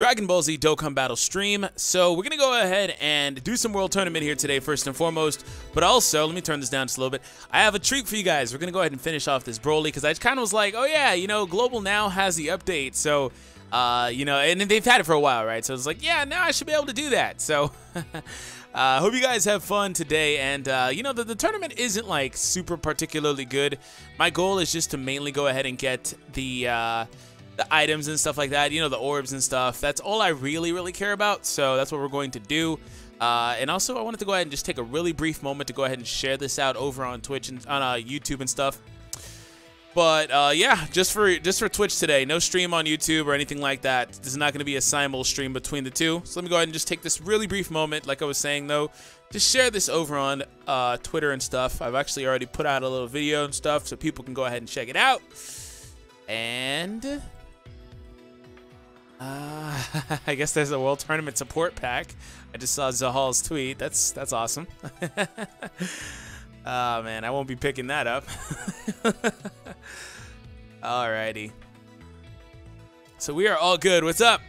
Dragon Ball Z Dokkan Battle stream. So we're going to go ahead and do some World Tournament here today, first and foremost. But also, let me turn this down just a little bit. I have a treat for you guys. We're going to go ahead and finish off this Broly because I kind of was like, oh yeah, you know, Global now has the update. So, uh, you know, and they've had it for a while, right? So it's like, yeah, now I should be able to do that. So... Uh, hope you guys have fun today. And, uh, you know, the, the tournament isn't like super particularly good. My goal is just to mainly go ahead and get the, uh, the items and stuff like that, you know, the orbs and stuff. That's all I really, really care about. So that's what we're going to do. Uh, and also, I wanted to go ahead and just take a really brief moment to go ahead and share this out over on Twitch and on uh, YouTube and stuff. But uh, yeah, just for just for Twitch today, no stream on YouTube or anything like that. This is not going to be a simul stream between the two. So let me go ahead and just take this really brief moment, like I was saying though, to share this over on uh, Twitter and stuff. I've actually already put out a little video and stuff, so people can go ahead and check it out. And uh, I guess there's a World Tournament support pack. I just saw Zahal's tweet. That's that's awesome. oh man, I won't be picking that up. Alrighty. So we are all good. What's up?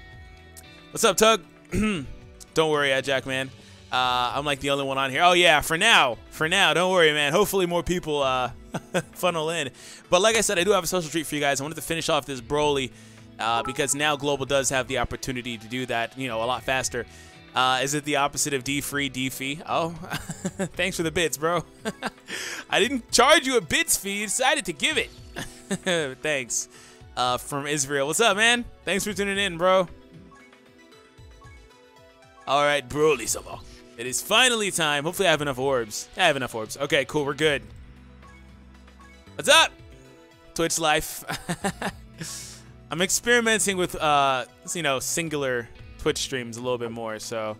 What's up, Tug? don't worry, Jack, man. Uh, I'm like the only one on here. Oh yeah, for now, for now, don't worry, man. Hopefully more people uh, funnel in. But like I said, I do have a special treat for you guys. I wanted to finish off this Broly uh, because now Global does have the opportunity to do that, you know, a lot faster. Uh, is it the opposite of D-free, D-fee? Oh, thanks for the bits, bro. I didn't charge you a bits fee. decided to give it. thanks. Uh, from Israel. What's up, man? Thanks for tuning in, bro. All right, Broly Solo. It is finally time. Hopefully I have enough orbs. I have enough orbs. Okay, cool. We're good. What's up? Twitch life. I'm experimenting with, uh, you know, singular Twitch streams a little bit more, so...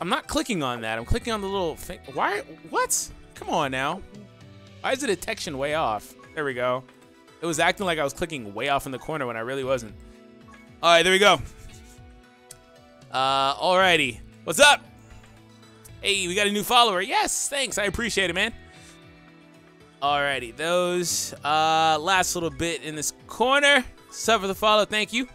I'm not clicking on that. I'm clicking on the little thing. Why? What? Come on now. Why is the detection way off? There we go. It was acting like I was clicking way off in the corner when I really wasn't. All right, there we go. Uh, alrighty. What's up? Hey, we got a new follower. Yes, thanks. I appreciate it, man. Alrighty, those uh, last little bit in this corner. Sub for the follow, thank you.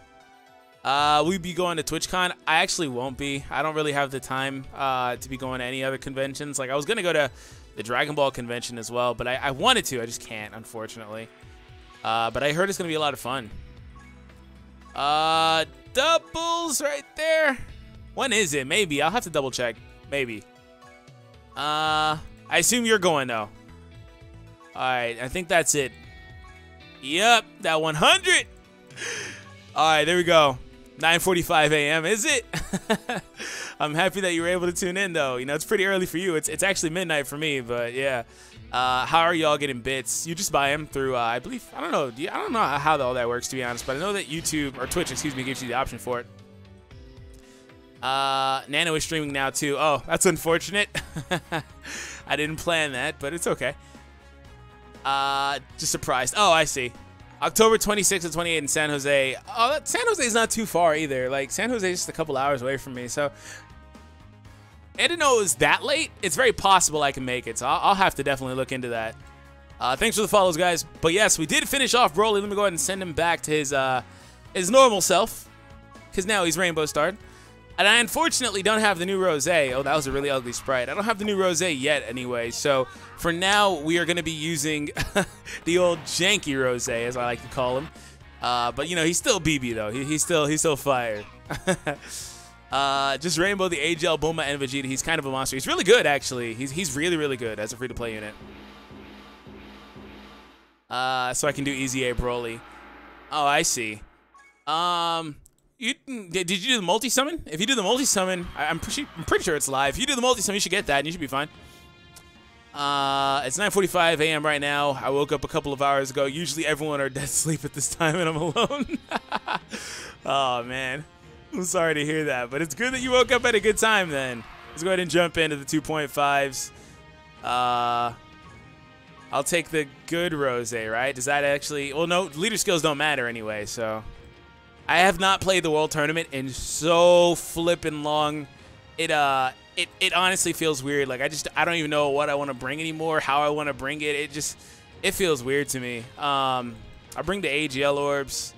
Uh, we be going to TwitchCon. I actually won't be. I don't really have the time uh, to be going to any other conventions. Like I was gonna go to the Dragon Ball convention as well, but I, I wanted to. I just can't, unfortunately. Uh, but I heard it's gonna be a lot of fun. Uh, doubles right there. When is it? Maybe I'll have to double check. Maybe. Uh, I assume you're going though. All right, I think that's it. Yep, that 100. All right, there we go. 9:45 a.m. Is it? I'm happy that you were able to tune in, though. You know, it's pretty early for you. It's it's actually midnight for me, but yeah. Uh, how are y'all getting bits? You just buy them through, uh, I believe. I don't know. I don't know how all that works, to be honest. But I know that YouTube or Twitch, excuse me, gives you the option for it. Uh, Nano is streaming now too. Oh, that's unfortunate. I didn't plan that, but it's okay. Uh, just surprised. Oh, I see. October 26th and 28th in San Jose. Oh, that, San Jose is not too far either. Like, San Jose is just a couple hours away from me. So, I didn't know it was that late. It's very possible I can make it. So, I'll, I'll have to definitely look into that. Uh, thanks for the follows, guys. But yes, we did finish off Broly. Let me go ahead and send him back to his uh, his normal self. Because now he's Rainbow Starred. And I unfortunately don't have the new Rose. Oh, that was a really ugly sprite. I don't have the new Rose yet anyway. So for now, we are going to be using the old janky Rose, as I like to call him. Uh, but, you know, he's still BB, though. He, he's still he's still fire. uh, just Rainbow, the AGL, Bulma, and Vegeta. He's kind of a monster. He's really good, actually. He's, he's really, really good as a free-to-play unit. Uh, so I can do Easy A Broly. Oh, I see. Um, you did you do the multi summon? If you do the multi summon, I'm pretty I'm pretty sure it's live. If you do the multi summon, you should get that, and you should be fine. Uh, it's 9:45 a.m. right now. I woke up a couple of hours ago. Usually everyone are dead asleep at this time, and I'm alone. oh man, I'm sorry to hear that, but it's good that you woke up at a good time. Then let's go ahead and jump into the 2.5s. Uh, I'll take the good rose, right? Does that actually? Well, no, leader skills don't matter anyway, so I have not played the World Tournament in so flippin' long. It uh, it it honestly feels weird. Like I just I don't even know what I want to bring anymore, how I want to bring it. It just it feels weird to me. Um, I bring the AGL orbs.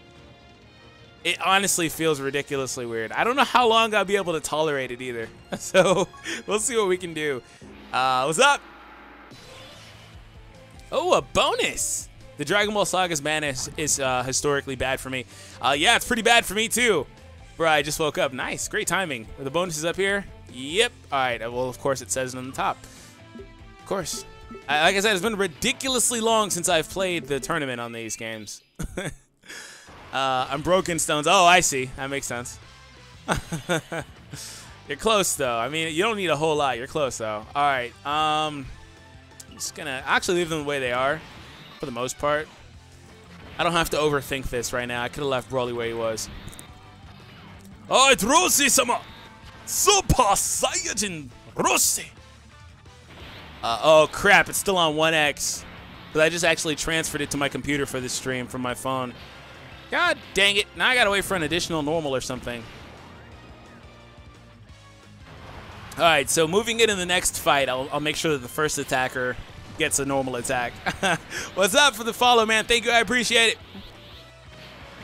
It honestly feels ridiculously weird. I don't know how long I'll be able to tolerate it either. So we'll see what we can do. Uh, what's up? Oh, a bonus. The Dragon Ball Saga's mana is, uh, historically bad for me. Uh, yeah, it's pretty bad for me too. Bro, I just woke up. Nice, great timing. Are the bonuses up here? Yep. All right. Well, of course it says it on the top. Of course. I, like I said, it's been ridiculously long since I've played the tournament on these games. uh, I'm broken stones. Oh, I see. That makes sense. You're close though. I mean, you don't need a whole lot. You're close though. All right. Um, I'm just gonna actually leave them the way they are, for the most part. I don't have to overthink this right now. I could have left Broly where he was. Oh, it's Rossi-sama! Super Saiyan Rossi! Uh, oh, crap. It's still on 1X. But I just actually transferred it to my computer for this stream from my phone. God dang it. Now I gotta wait for an additional normal or something. All right, so moving into the next fight, I'll, I'll make sure that the first attacker gets a normal attack. What's up for the follow, man? Thank you. I appreciate it.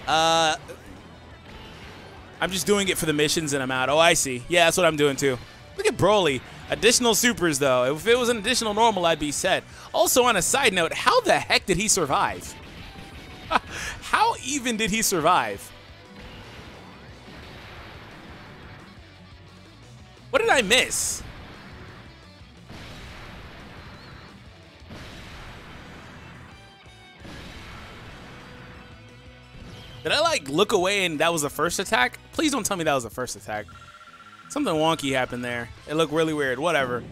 Uh, I'm just doing it for the missions and I'm out. Oh, I see. Yeah, that's what I'm doing too. Look at Broly. Additional supers, though. If it was an additional normal, I'd be set. Also, on a side note, how the heck did he survive? how even did he survive? What did I miss? Did I like look away and that was the first attack? Please don't tell me that was the first attack. Something wonky happened there. It looked really weird. Whatever.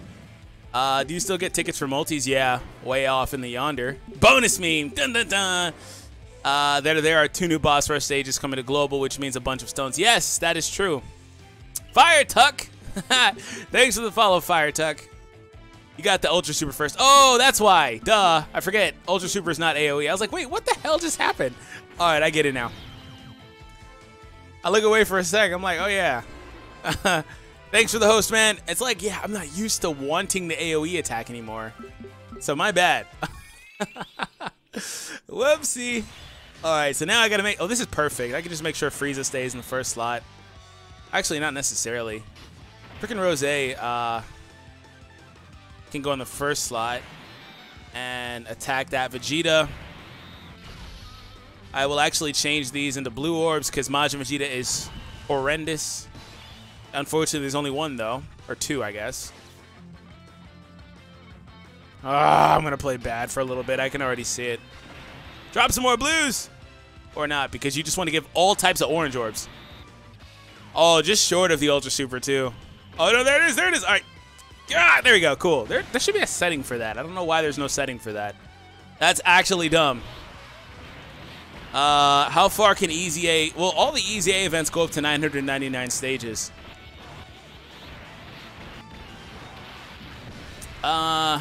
Uh, do you still get tickets for multis? Yeah, way off in the yonder. Bonus meme. Dun dun dun. Uh, there, there are two new boss rush stages coming to global, which means a bunch of stones. Yes, that is true. Fire Tuck. Thanks for the follow, Fire Tuck. You got the Ultra Super first. Oh, that's why. Duh. I forget. Ultra Super is not AoE. I was like, wait, what the hell just happened? All right, I get it now. I look away for a sec. I'm like, oh, yeah. Thanks for the host, man. It's like, yeah, I'm not used to wanting the AoE attack anymore. So my bad. Whoopsie. All right, so now I got to make... Oh, this is perfect. I can just make sure Frieza stays in the first slot. Actually, not necessarily. Freaking Rose uh, can go in the first slot and attack that Vegeta. I will actually change these into blue orbs because Majin Vegeta is horrendous. Unfortunately, there's only one, though. Or two, I guess. Ah, I'm going to play bad for a little bit. I can already see it. Drop some more blues! Or not, because you just want to give all types of orange orbs. Oh, just short of the Ultra Super, too. Oh, no, there it is. There it is. All right. God, there we go. Cool. There, there should be a setting for that. I don't know why there's no setting for that. That's actually dumb. Uh, how far can Easy A... Well, all the Easy A events go up to 999 stages. Uh...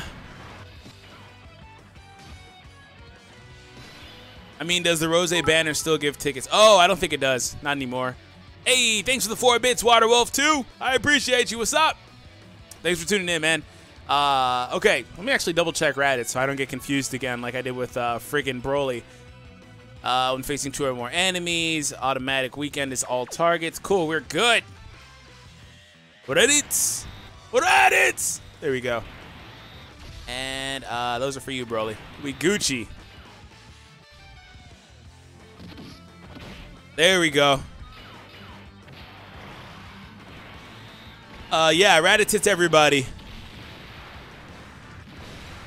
I mean, does the Rose banner still give tickets? Oh, I don't think it does. Not anymore. Hey, thanks for the four bits, Waterwolf 2. I appreciate you. What's up? Thanks for tuning in, man. Uh, okay, let me actually double check Raditz so I don't get confused again like I did with uh, friggin' Broly. Uh, when facing two or more enemies, automatic weekend is all targets. Cool, we're good. We're at it. We're at it. There we go. And uh, those are for you, Broly. We Gucci. There we go. Uh, yeah, Raditz everybody.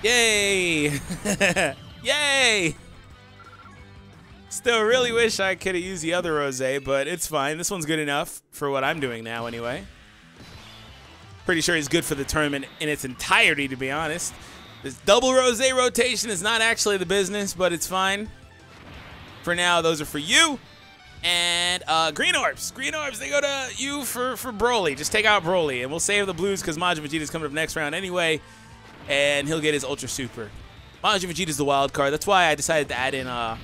Yay! Yay! Still really wish I could have used the other rose, but it's fine. This one's good enough for what I'm doing now anyway. Pretty sure he's good for the tournament in its entirety, to be honest. This double rose rotation is not actually the business, but it's fine. For now, those are for you. And uh, green orbs. Green orbs, they go to you for, for Broly. Just take out Broly, and we'll save the blues because Majin Vegeta's coming up next round anyway, and he'll get his Ultra Super. Majin Vegeta's the wild card. That's why I decided to add in, uh,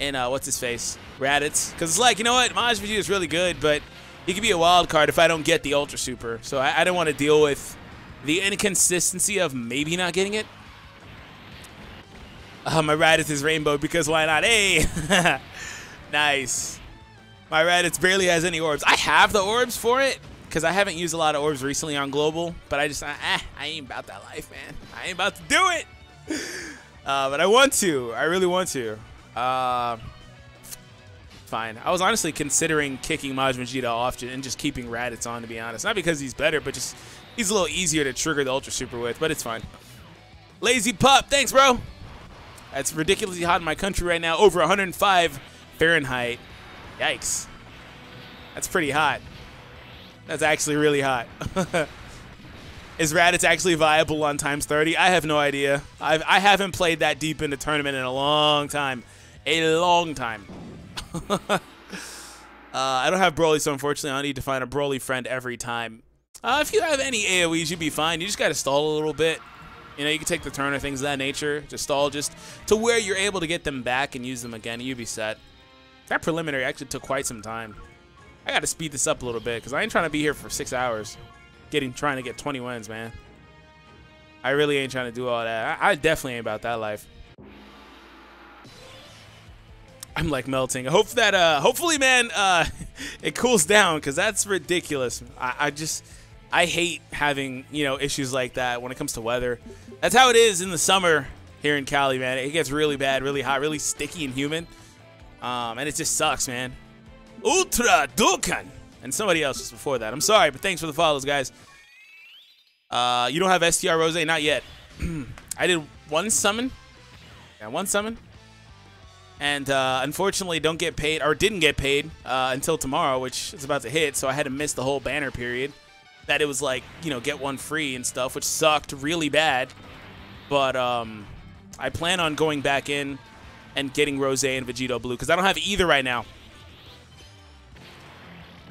in uh, what's his face? Raditz. Because it's like, you know what? Majin is really good, but he could be a wild card if I don't get the Ultra Super. So I, I don't want to deal with the inconsistency of maybe not getting it. Uh, my Raditz is rainbow because why not? Hey! nice. My Raditz barely has any orbs. I have the orbs for it because I haven't used a lot of orbs recently on global, but I just, eh, I ain't about that life, man. I ain't about to do it. Uh, but I want to. I really want to. Uh, fine. I was honestly considering kicking Maj Vegeta off and just keeping Raditz on, to be honest. Not because he's better, but just he's a little easier to trigger the Ultra Super with, but it's fine. Lazy Pup, thanks, bro. That's ridiculously hot in my country right now, over 105 Fahrenheit. Yikes. That's pretty hot. That's actually really hot. Is Raditz actually viable on times 30? I have no idea. I've, I haven't played that deep in the tournament in a long time. A long time. uh, I don't have Broly, so unfortunately I need to find a Broly friend every time. Uh, if you have any AoEs, you'd be fine. You just got to stall a little bit. You know, you can take the turn or things of that nature. Just stall just to where you're able to get them back and use them again. You'd be set. That preliminary actually took quite some time. I got to speed this up a little bit because I ain't trying to be here for six hours getting trying to get 20 wins, man. I really ain't trying to do all that. I, I definitely ain't about that life. I'm like melting. I hope that uh hopefully man uh it cools down because that's ridiculous. I, I just I hate having, you know, issues like that when it comes to weather. That's how it is in the summer here in Cali, man. It gets really bad, really hot, really sticky and humid. Um, and it just sucks, man. Ultra Dukan and somebody else just before that. I'm sorry, but thanks for the follows, guys. Uh, you don't have STR Rose? Not yet. I did one summon. Yeah, one summon. And uh, unfortunately, don't get paid, or didn't get paid uh, until tomorrow, which is about to hit. So I had to miss the whole banner period. That it was like, you know, get one free and stuff, which sucked really bad. But um, I plan on going back in and getting Rose and Vegito Blue because I don't have either right now.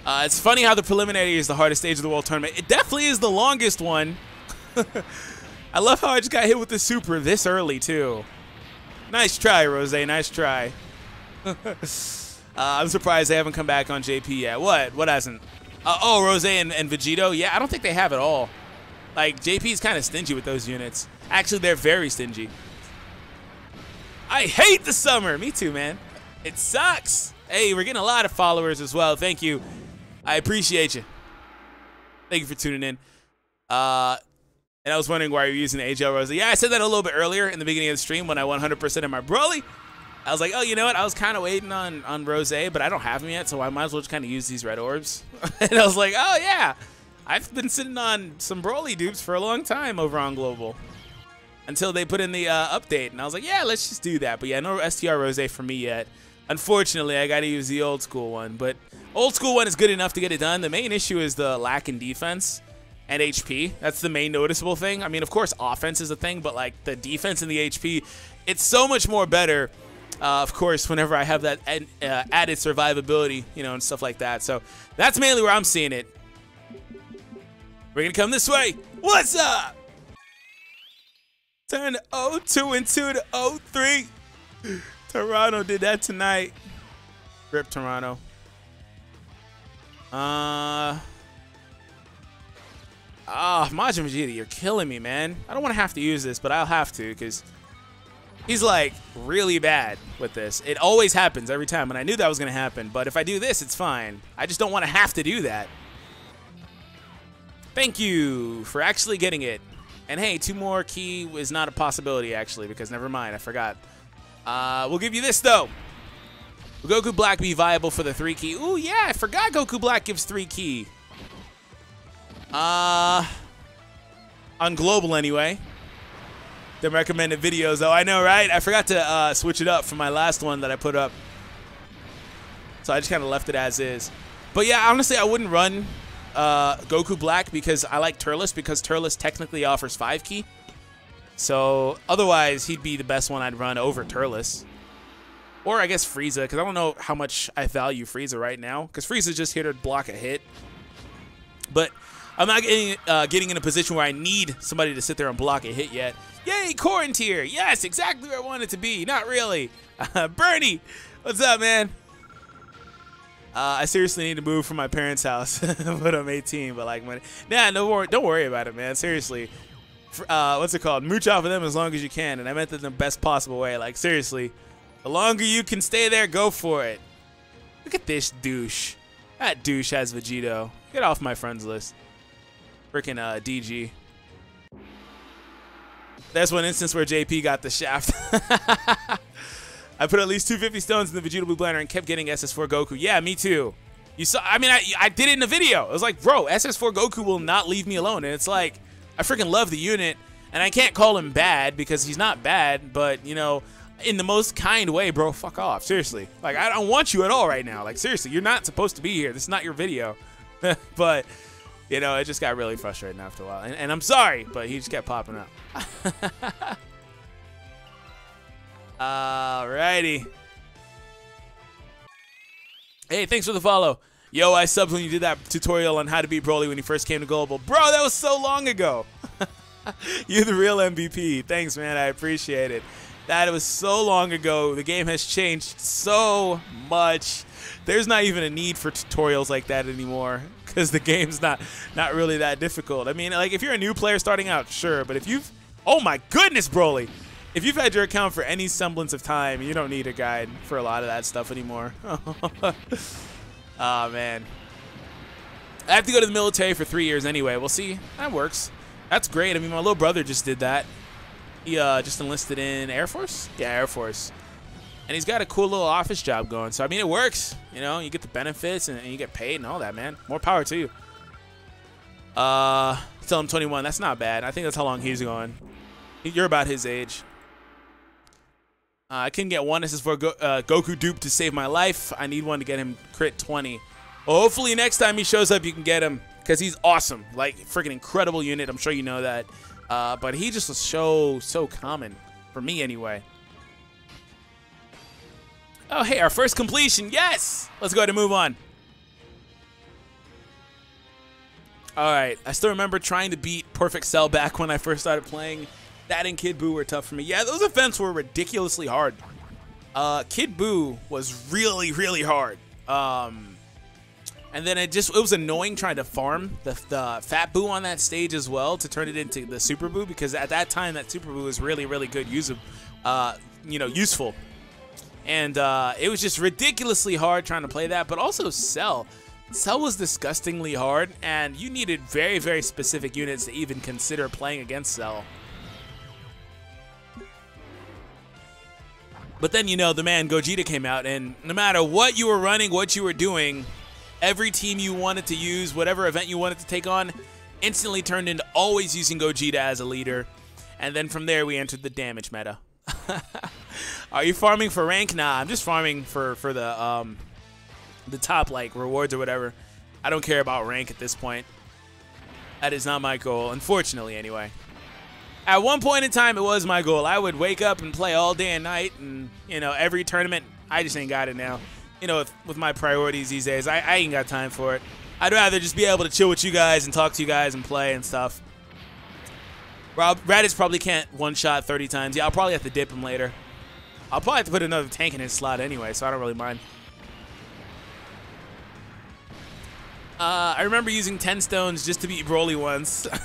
Uh, it's funny how the preliminary is the hardest stage of the World Tournament. It definitely is the longest one. I love how I just got hit with the super this early, too. Nice try, Rose. Nice try. uh, I'm surprised they haven't come back on JP yet. What? What hasn't? Uh, oh, Rose and, and Vegito? Yeah, I don't think they have at all. Like, JP's kind of stingy with those units. Actually, they're very stingy. I hate the summer. Me too, man. It sucks. Hey, we're getting a lot of followers as well. Thank you. I appreciate you. Thank you for tuning in. Uh, and I was wondering why you're using AGL Rose. Yeah, I said that a little bit earlier in the beginning of the stream when I 100% in my Broly. I was like, oh, you know what? I was kind of waiting on, on Rose, but I don't have him yet, so I might as well just kind of use these red orbs. and I was like, oh, yeah. I've been sitting on some Broly dupes for a long time over on Global. Until they put in the uh, update. And I was like, yeah, let's just do that. But yeah, no STR Rose for me yet. Unfortunately, I got to use the old school one. But Old school one is good enough to get it done. The main issue is the lack in defense and HP. That's the main noticeable thing. I mean, of course, offense is a thing, but like the defense and the HP, it's so much more better. Uh, of course, whenever I have that ad, uh, added survivability, you know, and stuff like that. So that's mainly where I'm seeing it. We're gonna come this way. What's up? Turn 02 and 2 to 03. Toronto did that tonight. Rip Toronto. Uh. Ah, oh, Majin Vegeta, you're killing me, man. I don't want to have to use this, but I'll have to because he's like really bad with this. It always happens every time, and I knew that was going to happen. But if I do this, it's fine. I just don't want to have to do that. Thank you for actually getting it. And hey, two more key is not a possibility, actually, because never mind, I forgot. Uh, we'll give you this, though. Will Goku Black be viable for the three key? Ooh, yeah, I forgot Goku Black gives three key. Uh, on global anyway. The recommended videos, though. I know, right? I forgot to uh, switch it up from my last one that I put up. So I just kind of left it as is. But yeah, honestly, I wouldn't run uh, Goku Black because I like Turles because Turles technically offers 5 key. So otherwise, he'd be the best one I'd run over Turles. Or I guess Frieza, because I don't know how much I value Frieza right now. Because Frieza's just here to block a hit. But I'm not getting, uh, getting in a position where I need somebody to sit there and block a hit yet. Yay, Quarantier! Yes, exactly where I want it to be. Not really. Uh, Bernie, what's up, man? Uh, I seriously need to move from my parents' house when I'm 18. But like, when, nah, no, wor don't worry about it, man. Seriously, uh, what's it called? Mooch off of them as long as you can, and I meant that in the best possible way. Like, seriously. The longer you can stay there, go for it. Look at this douche. That douche has Vegito. Get off my friends list. Freaking uh, DG. That's one instance where JP got the shaft. I put at least 250 stones in the Vegeta Blue Blender and kept getting SS4 Goku. Yeah, me too. You saw, I mean, I, I did it in the video. I was like, bro, SS4 Goku will not leave me alone. And it's like, I freaking love the unit. And I can't call him bad because he's not bad, but, you know, in the most kind way, bro, fuck off. Seriously. Like, I don't want you at all right now. Like, seriously, you're not supposed to be here. This is not your video. but, you know, it just got really frustrating after a while. And, and I'm sorry, but he just kept popping up. Alrighty. Hey, thanks for the follow. Yo, I subbed when you did that tutorial on how to beat Broly when he first came to Global. Bro, that was so long ago. You're the real MVP. Thanks, man. I appreciate it. That was so long ago. The game has changed so much. There's not even a need for tutorials like that anymore because the game's not not really that difficult. I mean, like if you're a new player starting out, sure, but if you've Oh my goodness, Broly. If you've had your account for any semblance of time, you don't need a guide for a lot of that stuff anymore. oh, man. I have to go to the military for three years anyway. We'll see. That works. That's great. I mean, my little brother just did that. He uh, just enlisted in Air Force? Yeah, Air Force. And he's got a cool little office job going. So, I mean, it works. You know, you get the benefits and, and you get paid and all that, man. More power to you. Uh, tell him 21. That's not bad. I think that's how long he's going. You're about his age. Uh, I can get one SS4 Go uh, Goku dupe to save my life. I need one to get him crit 20. Well, hopefully next time he shows up, you can get him because he's awesome. Like, freaking incredible unit. I'm sure you know that. Uh, but he just was so, so common. For me, anyway. Oh, hey, our first completion. Yes! Let's go ahead and move on. All right. I still remember trying to beat Perfect Cell back when I first started playing. That and Kid Buu were tough for me. Yeah, those events were ridiculously hard. Uh, Kid Buu was really, really hard. Um, and then it just it was annoying trying to farm the, the Fat Buu on that stage as well to turn it into the Super Buu because at that time that Super Buu was really, really good, use uh, you know, useful. And uh, it was just ridiculously hard trying to play that, but also Cell. Cell was disgustingly hard, and you needed very, very specific units to even consider playing against Cell. But then, you know, the man Gogeta came out, and no matter what you were running, what you were doing, every team you wanted to use, whatever event you wanted to take on, instantly turned into always using Gogeta as a leader. And then from there, we entered the damage meta. Are you farming for rank? Nah, I'm just farming for, for the, um, the top, like, rewards or whatever. I don't care about rank at this point. That is not my goal, unfortunately, anyway at one point in time, it was my goal. I would wake up and play all day and night, and you know, every tournament. I just ain't got it now. You know, with, with my priorities these days, I, I ain't got time for it. I'd rather just be able to chill with you guys and talk to you guys and play and stuff. Rob Raditz probably can't one shot 30 times. Yeah, I'll probably have to dip him later. I'll probably have to put another tank in his slot anyway, so I don't really mind. Uh, I remember using 10 stones just to beat Broly once.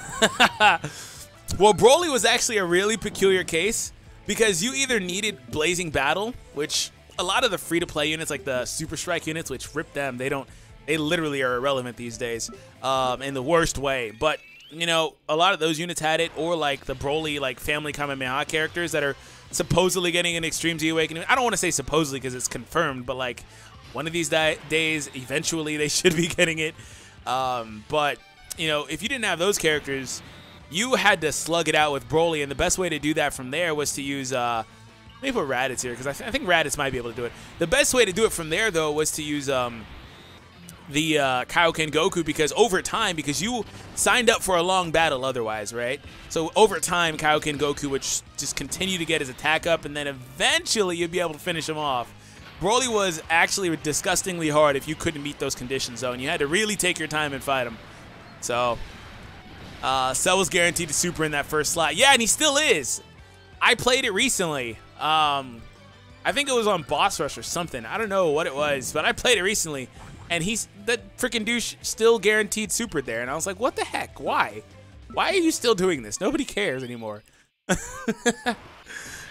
Well, Broly was actually a really peculiar case because you either needed Blazing Battle, which a lot of the free-to-play units, like the Super Strike units, which rip them, they don't, they literally are irrelevant these days um, in the worst way. But you know, a lot of those units had it, or like the Broly like Family Kamehameha characters that are supposedly getting an Extreme Z Awakening. I don't want to say supposedly because it's confirmed, but like one of these days, eventually they should be getting it. Um, but you know, if you didn't have those characters, you had to slug it out with Broly, and the best way to do that from there was to use. Uh, let me put Raditz here because I, th I, think Raditz might be able to do it. The best way to do it from there, though, was to use um, the uh, Kaioken Goku because over time, because you signed up for a long battle otherwise, right? So over time, Kaioken Goku would just continue to get his attack up, and then eventually you'd be able to finish him off. Broly was actually disgustingly hard if you couldn't meet those conditions, though, and you had to really take your time and fight him. So uh, Cell was guaranteed to super in that first slot. Yeah, and he still is. I played it recently. Um, I think it was on Boss Rush or something. I don't know what it was, but I played it recently. And he's that freaking douche still guaranteed super there. And I was like, what the heck? Why? Why are you still doing this? Nobody cares anymore.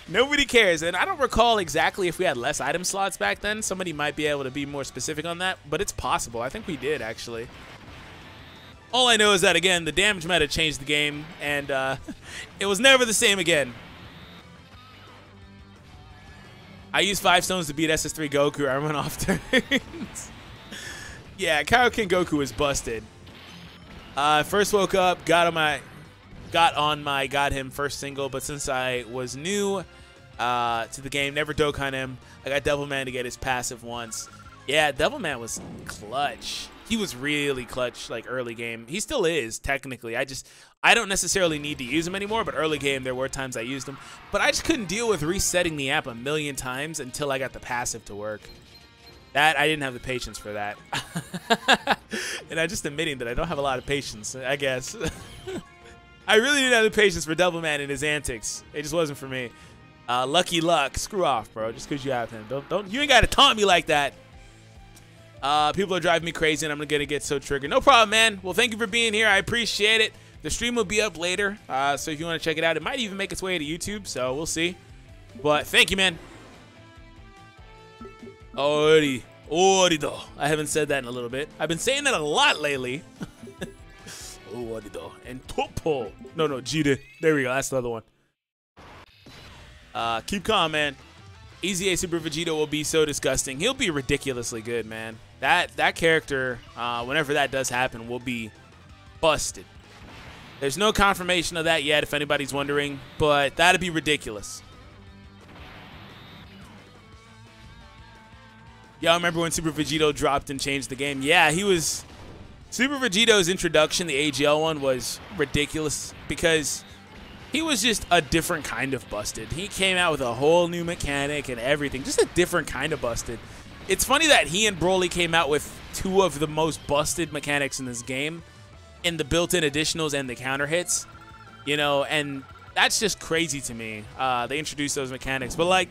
Nobody cares. And I don't recall exactly if we had less item slots back then. Somebody might be able to be more specific on that, but it's possible. I think we did, actually. All I know is that, again, the damage meta changed the game, and uh, it was never the same again. I used five stones to beat SS3 Goku. I went off turns. Yeah, Kaioken Goku is busted. Uh, first woke up, got on my, got on my, got him first single, but since I was new uh, to the game, never Dokkan him, I got Devilman to get his passive once. Yeah, Devilman was clutch he was really clutch like early game. He still is technically. I just I don't necessarily need to use him anymore, but early game there were times I used him. But I just couldn't deal with resetting the app a million times until I got the passive to work. That I didn't have the patience for that. and I'm just admitting that I don't have a lot of patience, I guess. I really didn't have the patience for Devilman and his antics. It just wasn't for me. Uh, lucky luck. Screw off, bro. Just because you have him. Don't don't you ain't gotta taunt me like that. Uh, people are driving me crazy, and I'm gonna get so triggered. No problem, man. Well, thank you for being here. I appreciate it. The stream will be up later, uh, so if you want to check it out, it might even make its way to YouTube. So we'll see. But thank you, man. Ori, Orido. I haven't said that in a little bit. I've been saying that a lot lately. Orido and Toppo. No, no, Jide. There we go. That's the other one. Uh, keep calm, man. Easy A Super Vegito will be so disgusting. He'll be ridiculously good, man. That that character, uh, whenever that does happen, will be busted. There's no confirmation of that yet, if anybody's wondering, but that'd be ridiculous. Y'all remember when Super Vegito dropped and changed the game? Yeah, he was... Super Vegito's introduction, the AGL one, was ridiculous because he was just a different kind of busted. He came out with a whole new mechanic and everything, just a different kind of busted. It's funny that he and Broly came out with two of the most busted mechanics in this game in the built-in additionals and the counter hits, you know, and that's just crazy to me. Uh, they introduced those mechanics, but like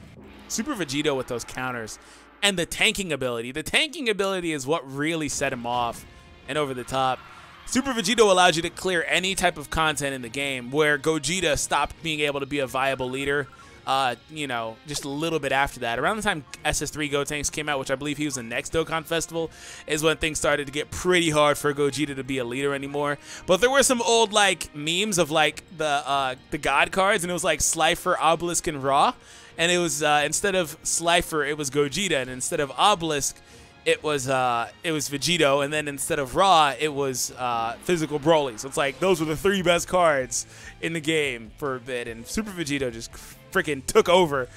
Super Vegito with those counters and the tanking ability. The tanking ability is what really set him off and over the top. Super Vegito allows you to clear any type of content in the game, where Gogeta stopped being able to be a viable leader. Uh, you know, just a little bit after that. Around the time SS3 Gotenks came out, which I believe he was the next Dokkan Festival, is when things started to get pretty hard for Gogeta to be a leader anymore. But there were some old like memes of like the uh, the God cards, and it was like Slifer, Obelisk, and Ra. And it was uh, instead of Slifer, it was Gogeta, and instead of Obelisk, it was uh, it was Vegito, and then instead of Ra, it was uh, Physical Broly. So it's like those were the three best cards in the game for a bit, and Super Vegito just freaking took over,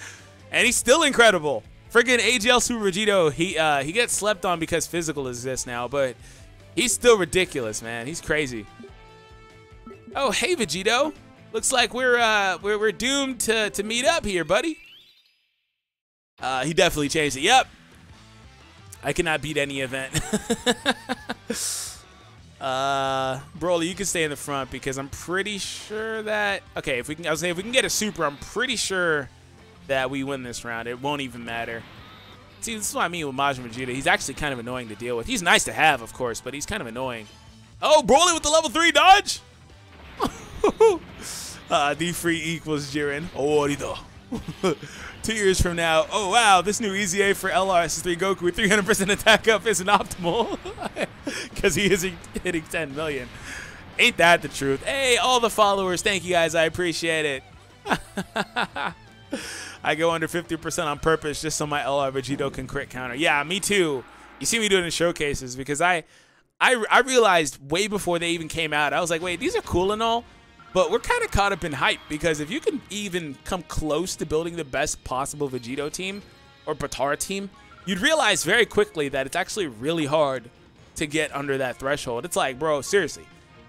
and he's still incredible. Freaking AGL Super Vegito, he uh, he gets slept on because Physical exists now, but he's still ridiculous, man. He's crazy. Oh, hey Vegito, looks like we're uh, we're we're doomed to to meet up here, buddy. Uh, he definitely changed it. Yep, I cannot beat any event. uh, Broly, you can stay in the front because I'm pretty sure that okay. If we can, I was saying if we can get a super, I'm pretty sure that we win this round. It won't even matter. See, this is what I mean with Majin Vegeta. He's actually kind of annoying to deal with. He's nice to have, of course, but he's kind of annoying. Oh, Broly with the level three dodge. uh, D free equals Jiren. Oh, two years from now, oh wow, this new EZA for LRS3 Goku with 300% attack up isn't optimal because he isn't hitting 10 million. Ain't that the truth? Hey, all the followers, thank you guys. I appreciate it. I go under 50% on purpose just so my LR Vegito can crit counter. Yeah, me too. You see me doing in showcases because I, I, I realized way before they even came out, I was like, wait, these are cool and all, but we're kind of caught up in hype because if you can even come close to building the best possible Vegito team or Potara team, you'd realize very quickly that it's actually really hard to get under that threshold. It's like, bro, seriously,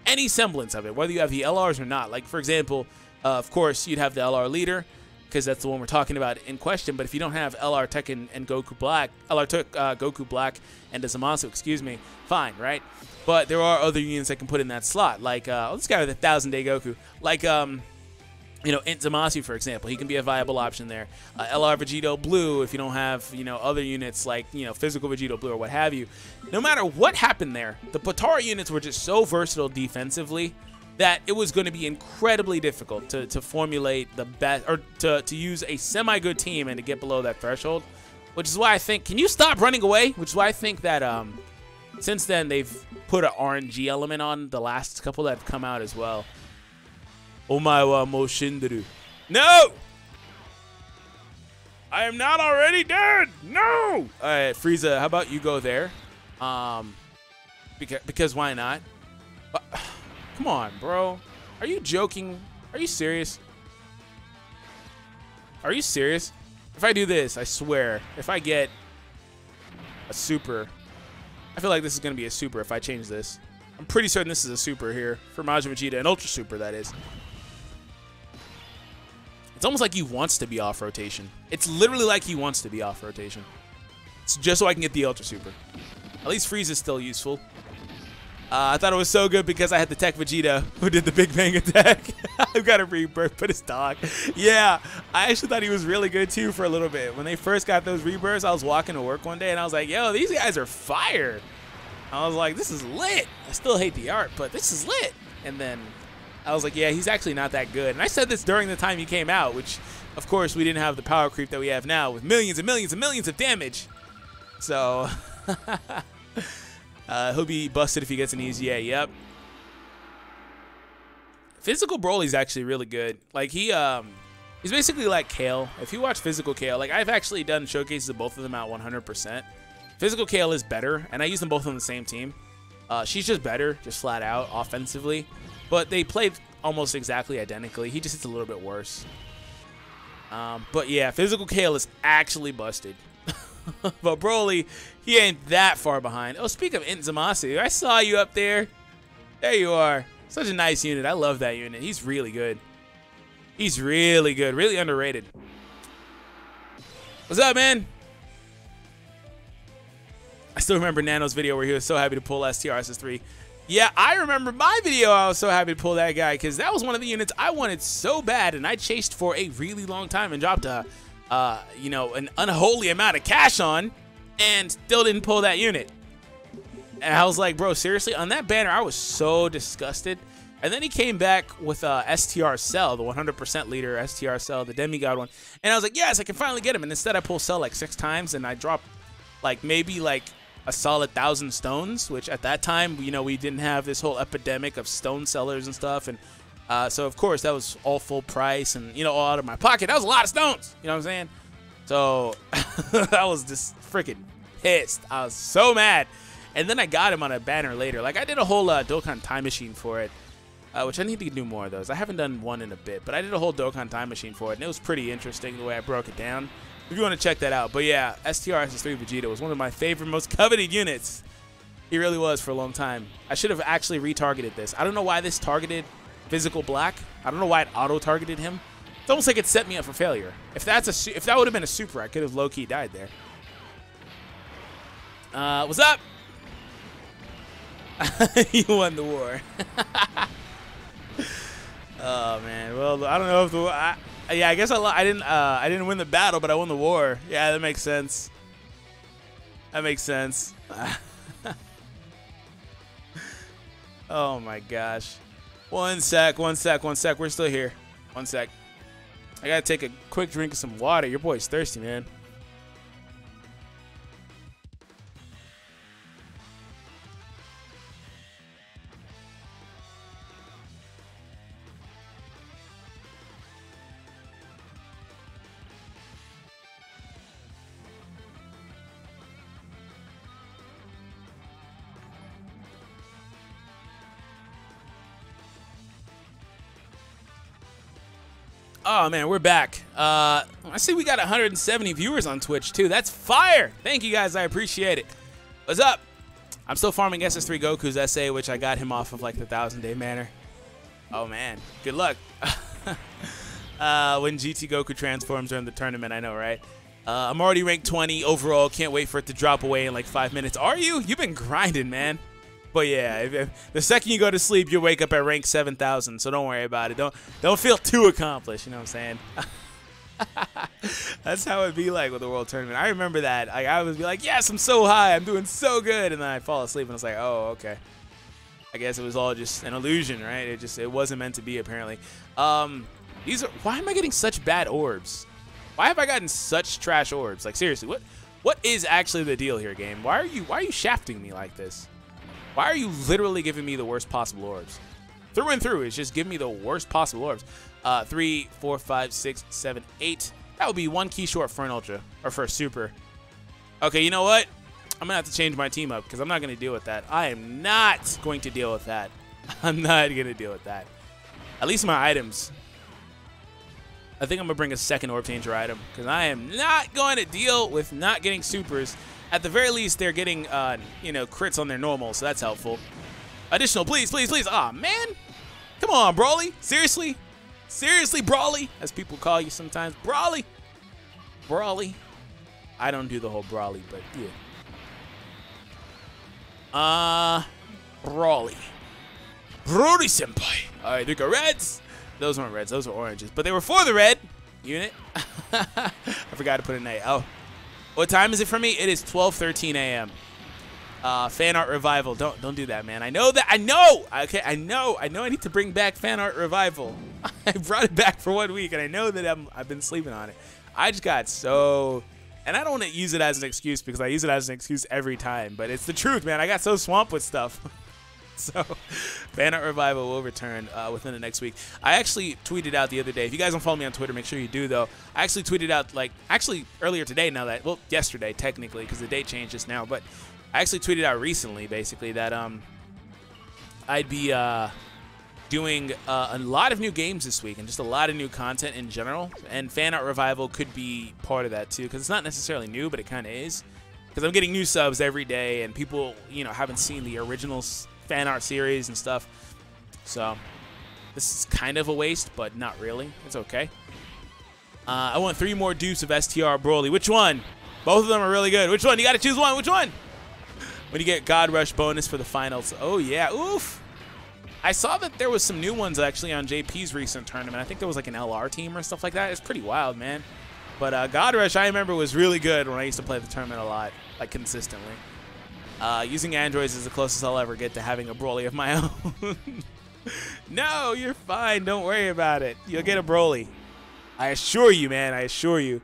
any semblance of it, whether you have the LRs or not. Like, for example, uh, of course, you'd have the LR leader because that's the one we're talking about in question. But if you don't have LR Tekken and Goku Black, LR took uh, Goku Black and Zamasu, excuse me, fine, right? But there are other units that can put in that slot, like uh, oh, this guy with a thousand day Goku, like um, you know, Int Zamasu, for example, he can be a viable option there. Uh, LR Vegito Blue, if you don't have, you know, other units like, you know, Physical Vegito Blue or what have you. No matter what happened there, the Potara units were just so versatile defensively that it was going to be incredibly difficult to, to formulate the best or to, to use a semi good team and to get below that threshold. Which is why I think, can you stop running away? Which is why I think that um, since then they've put an RNG element on the last couple that have come out as well. Omae wa mo shinderu. No! I am not already dead. No. All right, Frieza, how about you go there? Um, because because why not? Uh, come on, bro. Are you joking? Are you serious? Are you serious? If I do this, I swear, if I get a super, I feel like this is going to be a super if I change this. I'm pretty certain this is a super here for Majin Vegeta, an Ultra Super, that is. It's almost like he wants to be off rotation. It's literally like he wants to be off rotation. It's just so I can get the Ultra Super. At least Freeze is still useful. Uh, I thought it was so good because I had the Tech Vegeta who did the Big Bang attack. I've got a rebirth, but it's dog. Yeah, I actually thought he was really good too for a little bit. When they first got those rebirths, I was walking to work one day and I was like, yo, these guys are fire. I was like, this is lit. I still hate the art, but this is lit. And then I was like, yeah, he's actually not that good. And I said this during the time he came out, which, of course, we didn't have the power creep that we have now with millions and millions and millions of damage. So, uh, he'll be busted if he gets an easy A. Yep. Physical Broly's actually really good. Like, he, um, he's basically like Kale. If you watch Physical Kale, like, I've actually done showcases of both of them at 100%. Physical Kale is better, and I use them both on the same team. Uh, she's just better, just flat out, offensively. But they play almost exactly identically. He just hits a little bit worse. Um, but yeah, Physical Kale is actually busted. but Broly, he ain't that far behind. Oh, speak of Int Zamasu, I saw you up there. There you are. Such a nice unit. I love that unit. He's really good. He's really good. Really underrated. What's up, man? I still remember Nano's video where he was so happy to pull STRSS3. Yeah, I remember my video. I was so happy to pull that guy because that was one of the units I wanted so bad, and I chased for a really long time and dropped a, uh, you know, an unholy amount of cash on, and still didn't pull that unit. And I was like, bro, seriously, on that banner, I was so disgusted. And then he came back with uh, STR Cell, the 100% leader, STR Cell, the demigod one. And I was like, yes, I can finally get him. And instead, I pull Cell like six times, and I drop like maybe like a solid thousand stones, which at that time, you know, we didn't have this whole epidemic of stone sellers and stuff. And uh, so, of course, that was all full price and, you know, all out of my pocket. That was a lot of stones. You know what I'm saying? So I was just freaking pissed. I was so mad. And then I got him on a banner later. Like, I did a whole uh, Dokkan Time Machine for it, uh, which I need to do more of those. I haven't done one in a bit, but I did a whole Dokkan Time Machine for it, and it was pretty interesting the way I broke it down if you want to check that out. But yeah, STRS3 Vegeta was one of my favorite, most coveted units. He really was for a long time. I should have actually retargeted this. I don't know why this targeted physical black. I don't know why it auto-targeted him. It's almost like it set me up for failure. If that's a if that would have been a super, I could have low-key died there. Uh, what's up? you won the war. oh man. Well, I don't know if the I, yeah, I guess I, I didn't uh, I didn't win the battle, but I won the war. Yeah, that makes sense. That makes sense. oh my gosh. One sec, one sec, one sec. We're still here. One sec. I gotta take a quick drink of some water. Your boy's thirsty, man. Oh man, we're back. Uh, I see we got 170 viewers on Twitch too. That's fire! Thank you guys, I appreciate it. What's up? I'm still farming SS3 Goku's SA, which I got him off of like the Thousand Day Manor. Oh man, good luck. uh, when GT Goku transforms during the tournament, I know, right? Uh, I'm already ranked 20 overall. Can't wait for it to drop away in like five minutes. Are you? You've been grinding, man. But yeah, if, if, the second you go to sleep, you wake up at rank 7,000. So don't worry about it. Don't don't feel too accomplished. You know what I'm saying? That's how it'd be like with the World Tournament. I remember that. Like I would be like, yes, I'm so high. I'm doing so good. And then I fall asleep and it's like, oh, okay. I guess it was all just an illusion, right? It just it wasn't meant to be apparently. Um, these are why am I getting such bad orbs? Why have I gotten such trash orbs? Like seriously, what what is actually the deal here, game? Why are you why are you shafting me like this? Why are you literally giving me the worst possible orbs? Through and through, it's just giving me the worst possible orbs. Uh, three, four, five, six, seven, eight. That would be one key short for an ultra or for a super. Okay, you know what? I'm gonna have to change my team up because I'm not gonna deal with that. I am not going to deal with that. I'm not gonna deal with that. At least my items I think I'm going to bring a second Orb Changer item because I am not going to deal with not getting supers. At the very least, they're getting, uh, you know, crits on their normal, so that's helpful. Additional, please, please, please. Aw, oh, man. Come on, Brawly. Seriously? Seriously, Brawly? As people call you sometimes. Brawly. Brawly. I don't do the whole Brawly, but yeah. Uh, Brawly. Brawly Senpai. All right, they got reds. Those weren't reds. Those were oranges. But they were for the red unit. I forgot to put an A. Oh. What time is it for me? It is 12:13 a.m. Uh, fan art revival. Don't don't do that, man. I know that. I know. Okay, I know. I know. I need to bring back fan art revival. I brought it back for one week, and I know that I'm, I've been sleeping on it. I just got so, and I don't want to use it as an excuse because I use it as an excuse every time. But it's the truth, man. I got so swamped with stuff. so Fan Art Revival will return uh, within the next week. I actually tweeted out the other day. If you guys don't follow me on Twitter, make sure you do, though. I actually tweeted out, like, actually earlier today now that, well, yesterday, technically, because the date changed just now, but I actually tweeted out recently, basically, that um, I'd be uh, doing uh, a lot of new games this week and just a lot of new content in general. And Fan Art Revival could be part of that, too, because it's not necessarily new, but it kind of is. Because I'm getting new subs every day, and people, you know, haven't seen the originals fan art series and stuff. So this is kind of a waste, but not really. It's okay. Uh, I want three more dupes of STR Broly. Which one? Both of them are really good. Which one? You got to choose one. Which one? When you get God Rush bonus for the finals. Oh, yeah. Oof. I saw that there was some new ones actually on JP's recent tournament. I think there was like an LR team or stuff like that. It's pretty wild, man. But uh, God Rush, I remember, was really good when I used to play the tournament a lot, like consistently. Uh, using androids is the closest I'll ever get to having a Broly of my own. no, you're fine. Don't worry about it. You'll get a Broly. I assure you, man. I assure you.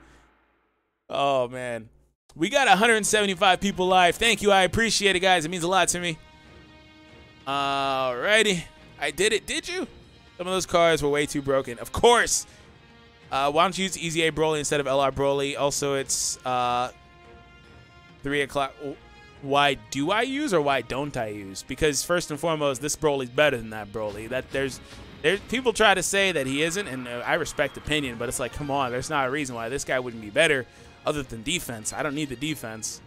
Oh, man. We got 175 people live. Thank you. I appreciate it, guys. It means a lot to me. Alrighty. I did it. Did you? Some of those cars were way too broken. Of course. Uh, why don't you use Easy Broly instead of LR Broly? Also, it's uh, 3 o'clock why do I use or why don't I use? Because first and foremost, this Broly's better than that Broly. That there's there's people try to say that he isn't, and uh, I respect opinion, but it's like, come on, there's not a reason why this guy wouldn't be better other than defense. I don't need the defense.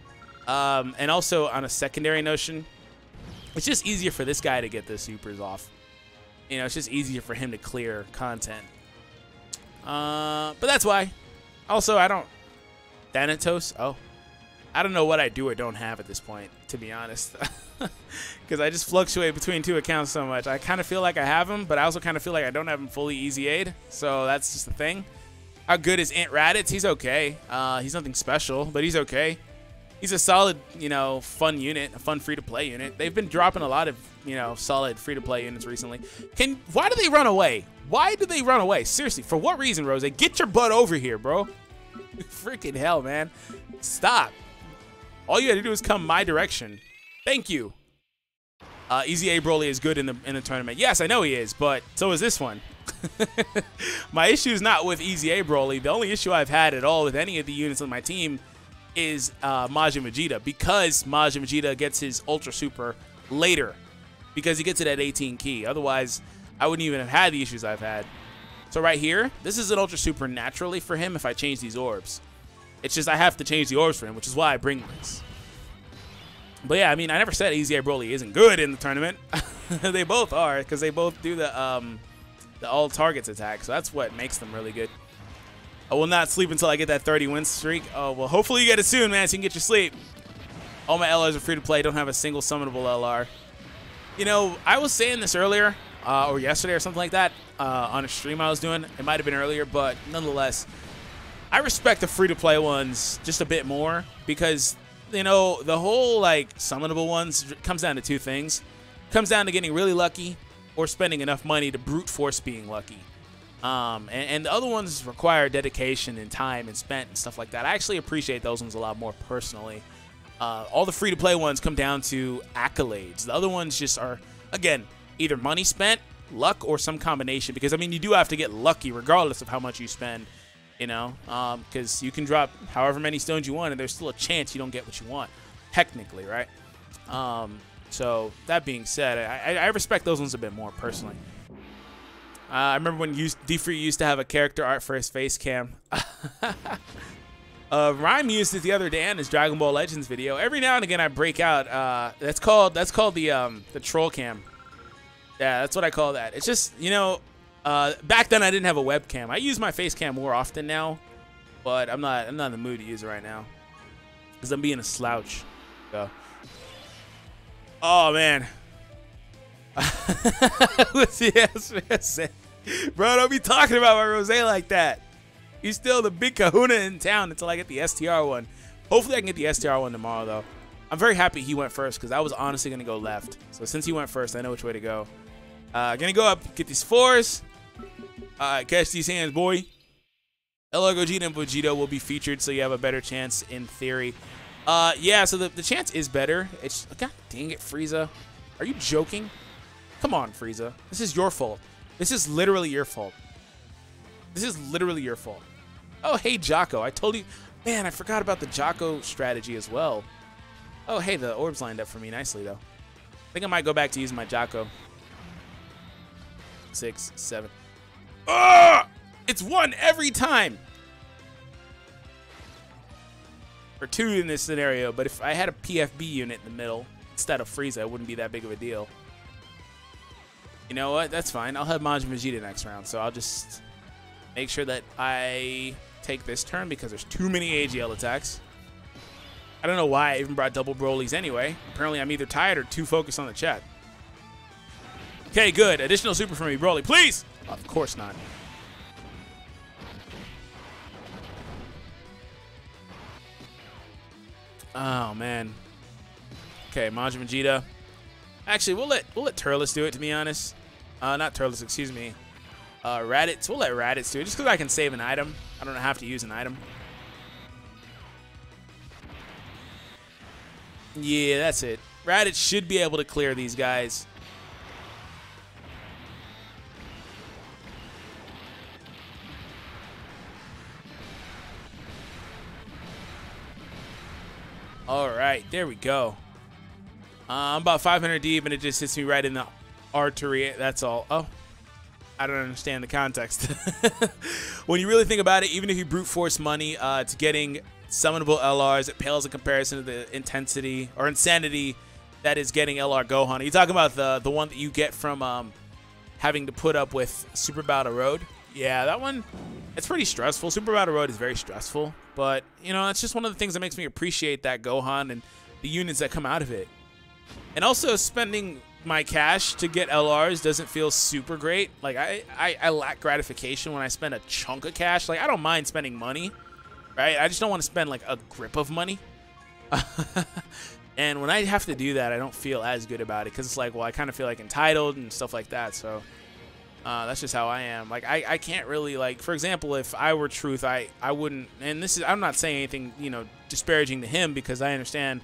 Um, and also on a secondary notion, it's just easier for this guy to get the supers off. You know, it's just easier for him to clear content. Uh, but that's why. Also, I don't. Thanatos? Oh, I don't know what I do or don't have at this point, to be honest. Because I just fluctuate between two accounts so much. I kind of feel like I have them, but I also kind of feel like I don't have them fully easy aid. So that's just the thing. How good is Int Raditz? He's okay. Uh, he's nothing special, but he's okay. He's a solid, you know, fun unit, a fun free-to-play unit. They've been dropping a lot of, you know, solid free-to-play units recently. Can Why do they run away? Why do they run away? Seriously, for what reason, Rose? Get your butt over here, bro. Freaking hell, man. Stop. All you had to do is come my direction. Thank you. Uh, EZA Broly is good in the in the tournament. Yes, I know he is, but so is this one. my issue is not with EZA Broly. The only issue I've had at all with any of the units on my team is uh, Majin Vegeta because Majin Vegeta gets his Ultra Super later because he gets it at 18 ki. Otherwise, I wouldn't even have had the issues I've had. So right here, this is an Ultra Super naturally for him if I change these orbs. It's just I have to change the orbs for him, which is why I bring this. But yeah, I mean, I never said Easy Broly isn't good in the tournament. they both are, because they both do the um, the all targets attack, so that's what makes them really good. I will not sleep until I get that 30 win streak. Oh, well, hopefully you get it soon, man, so you can get your sleep. All my LRs are free to play. Don't have a single summonable LR. You know, I was saying this earlier, uh, or yesterday or something like that, uh, on a stream I was doing. It might have been earlier, but nonetheless, I respect the free to play ones just a bit more because you know the whole like summonable ones comes down to two things. comes down to getting really lucky or spending enough money to brute force being lucky. Um, and, and, the other ones require dedication and time and spent and stuff like that. I actually appreciate those ones a lot more personally. Uh, all the free to play ones come down to accolades. The other ones just are, again, either money spent, luck, or some combination. Because, I mean, you do have to get lucky regardless of how much you spend, you know, because um, you can drop however many stones you want and there's still a chance you don't get what you want, technically, right? Um, so, that being said, I, I respect those ones a bit more personally. Uh, I remember when D-Free used to have a character art for his face cam. uh, Rhyme used it the other day in his Dragon Ball Legends video. Every now and again, I break out. Uh, that's called that's called the um, the troll cam. Yeah, that's what I call that. It's just you know, uh, back then I didn't have a webcam. I use my face cam more often now, but I'm not I'm not in the mood to use it right now because I'm being a slouch. So. Oh man, What's yes, yes. Bro, don't be talking about my rose like that. He's still the big kahuna in town until I get the STR one. Hopefully I can get the STR one tomorrow, though. I'm very happy he went first because I was honestly going to go left. So since he went first, I know which way to go. Uh, going to go up, get these fours. Uh, catch these hands, boy. LR Gogeta and Vegeta will be featured, so you have a better chance in theory. Uh, yeah, so the, the chance is better. It's, god dang it, Frieza. Are you joking? Come on, Frieza. This is your fault. This is literally your fault. This is literally your fault. Oh, hey, Jaco. I told you. Man, I forgot about the Jaco strategy as well. Oh, hey, the orbs lined up for me nicely, though. I think I might go back to using my Jaco. Six, seven. Ah! It's one every time. Or two in this scenario, but if I had a PFB unit in the middle instead of Frieza, it wouldn't be that big of a deal. You know what? That's fine. I'll have Majin Vegeta next round, so I'll just make sure that I take this turn because there's too many AGL attacks. I don't know why I even brought double Broly's anyway. Apparently I'm either tired or too focused on the chat. Okay, good. Additional super for me, Broly, please! Of course not. Oh, man. Okay, Majin Vegeta. Actually, we'll let we'll let Turles do it. To be honest, uh, not Turles, excuse me. Uh, Raditz. We'll let Raditz do it just because I can save an item. I don't have to use an item. Yeah, that's it. Raditz should be able to clear these guys. All right, there we go. Uh, I'm about 500 deep, and it just hits me right in the artery. That's all. Oh, I don't understand the context. when you really think about it, even if you brute force money uh, to getting summonable LRs, it pales in comparison to the intensity or insanity that is getting LR Gohan. Are you talking about the the one that you get from um, having to put up with Super Battle Road? Yeah, that one, it's pretty stressful. Super Battle Road is very stressful, but you know, it's just one of the things that makes me appreciate that Gohan and the units that come out of it. And also spending my cash to get LRs doesn't feel super great. Like I, I, I lack gratification when I spend a chunk of cash. Like I don't mind spending money, right? I just don't want to spend like a grip of money. and when I have to do that, I don't feel as good about it because it's like, well, I kind of feel like entitled and stuff like that. So uh, that's just how I am. Like I, I can't really like, for example, if I were Truth, I, I wouldn't. And this is, I'm not saying anything, you know, disparaging to him because I understand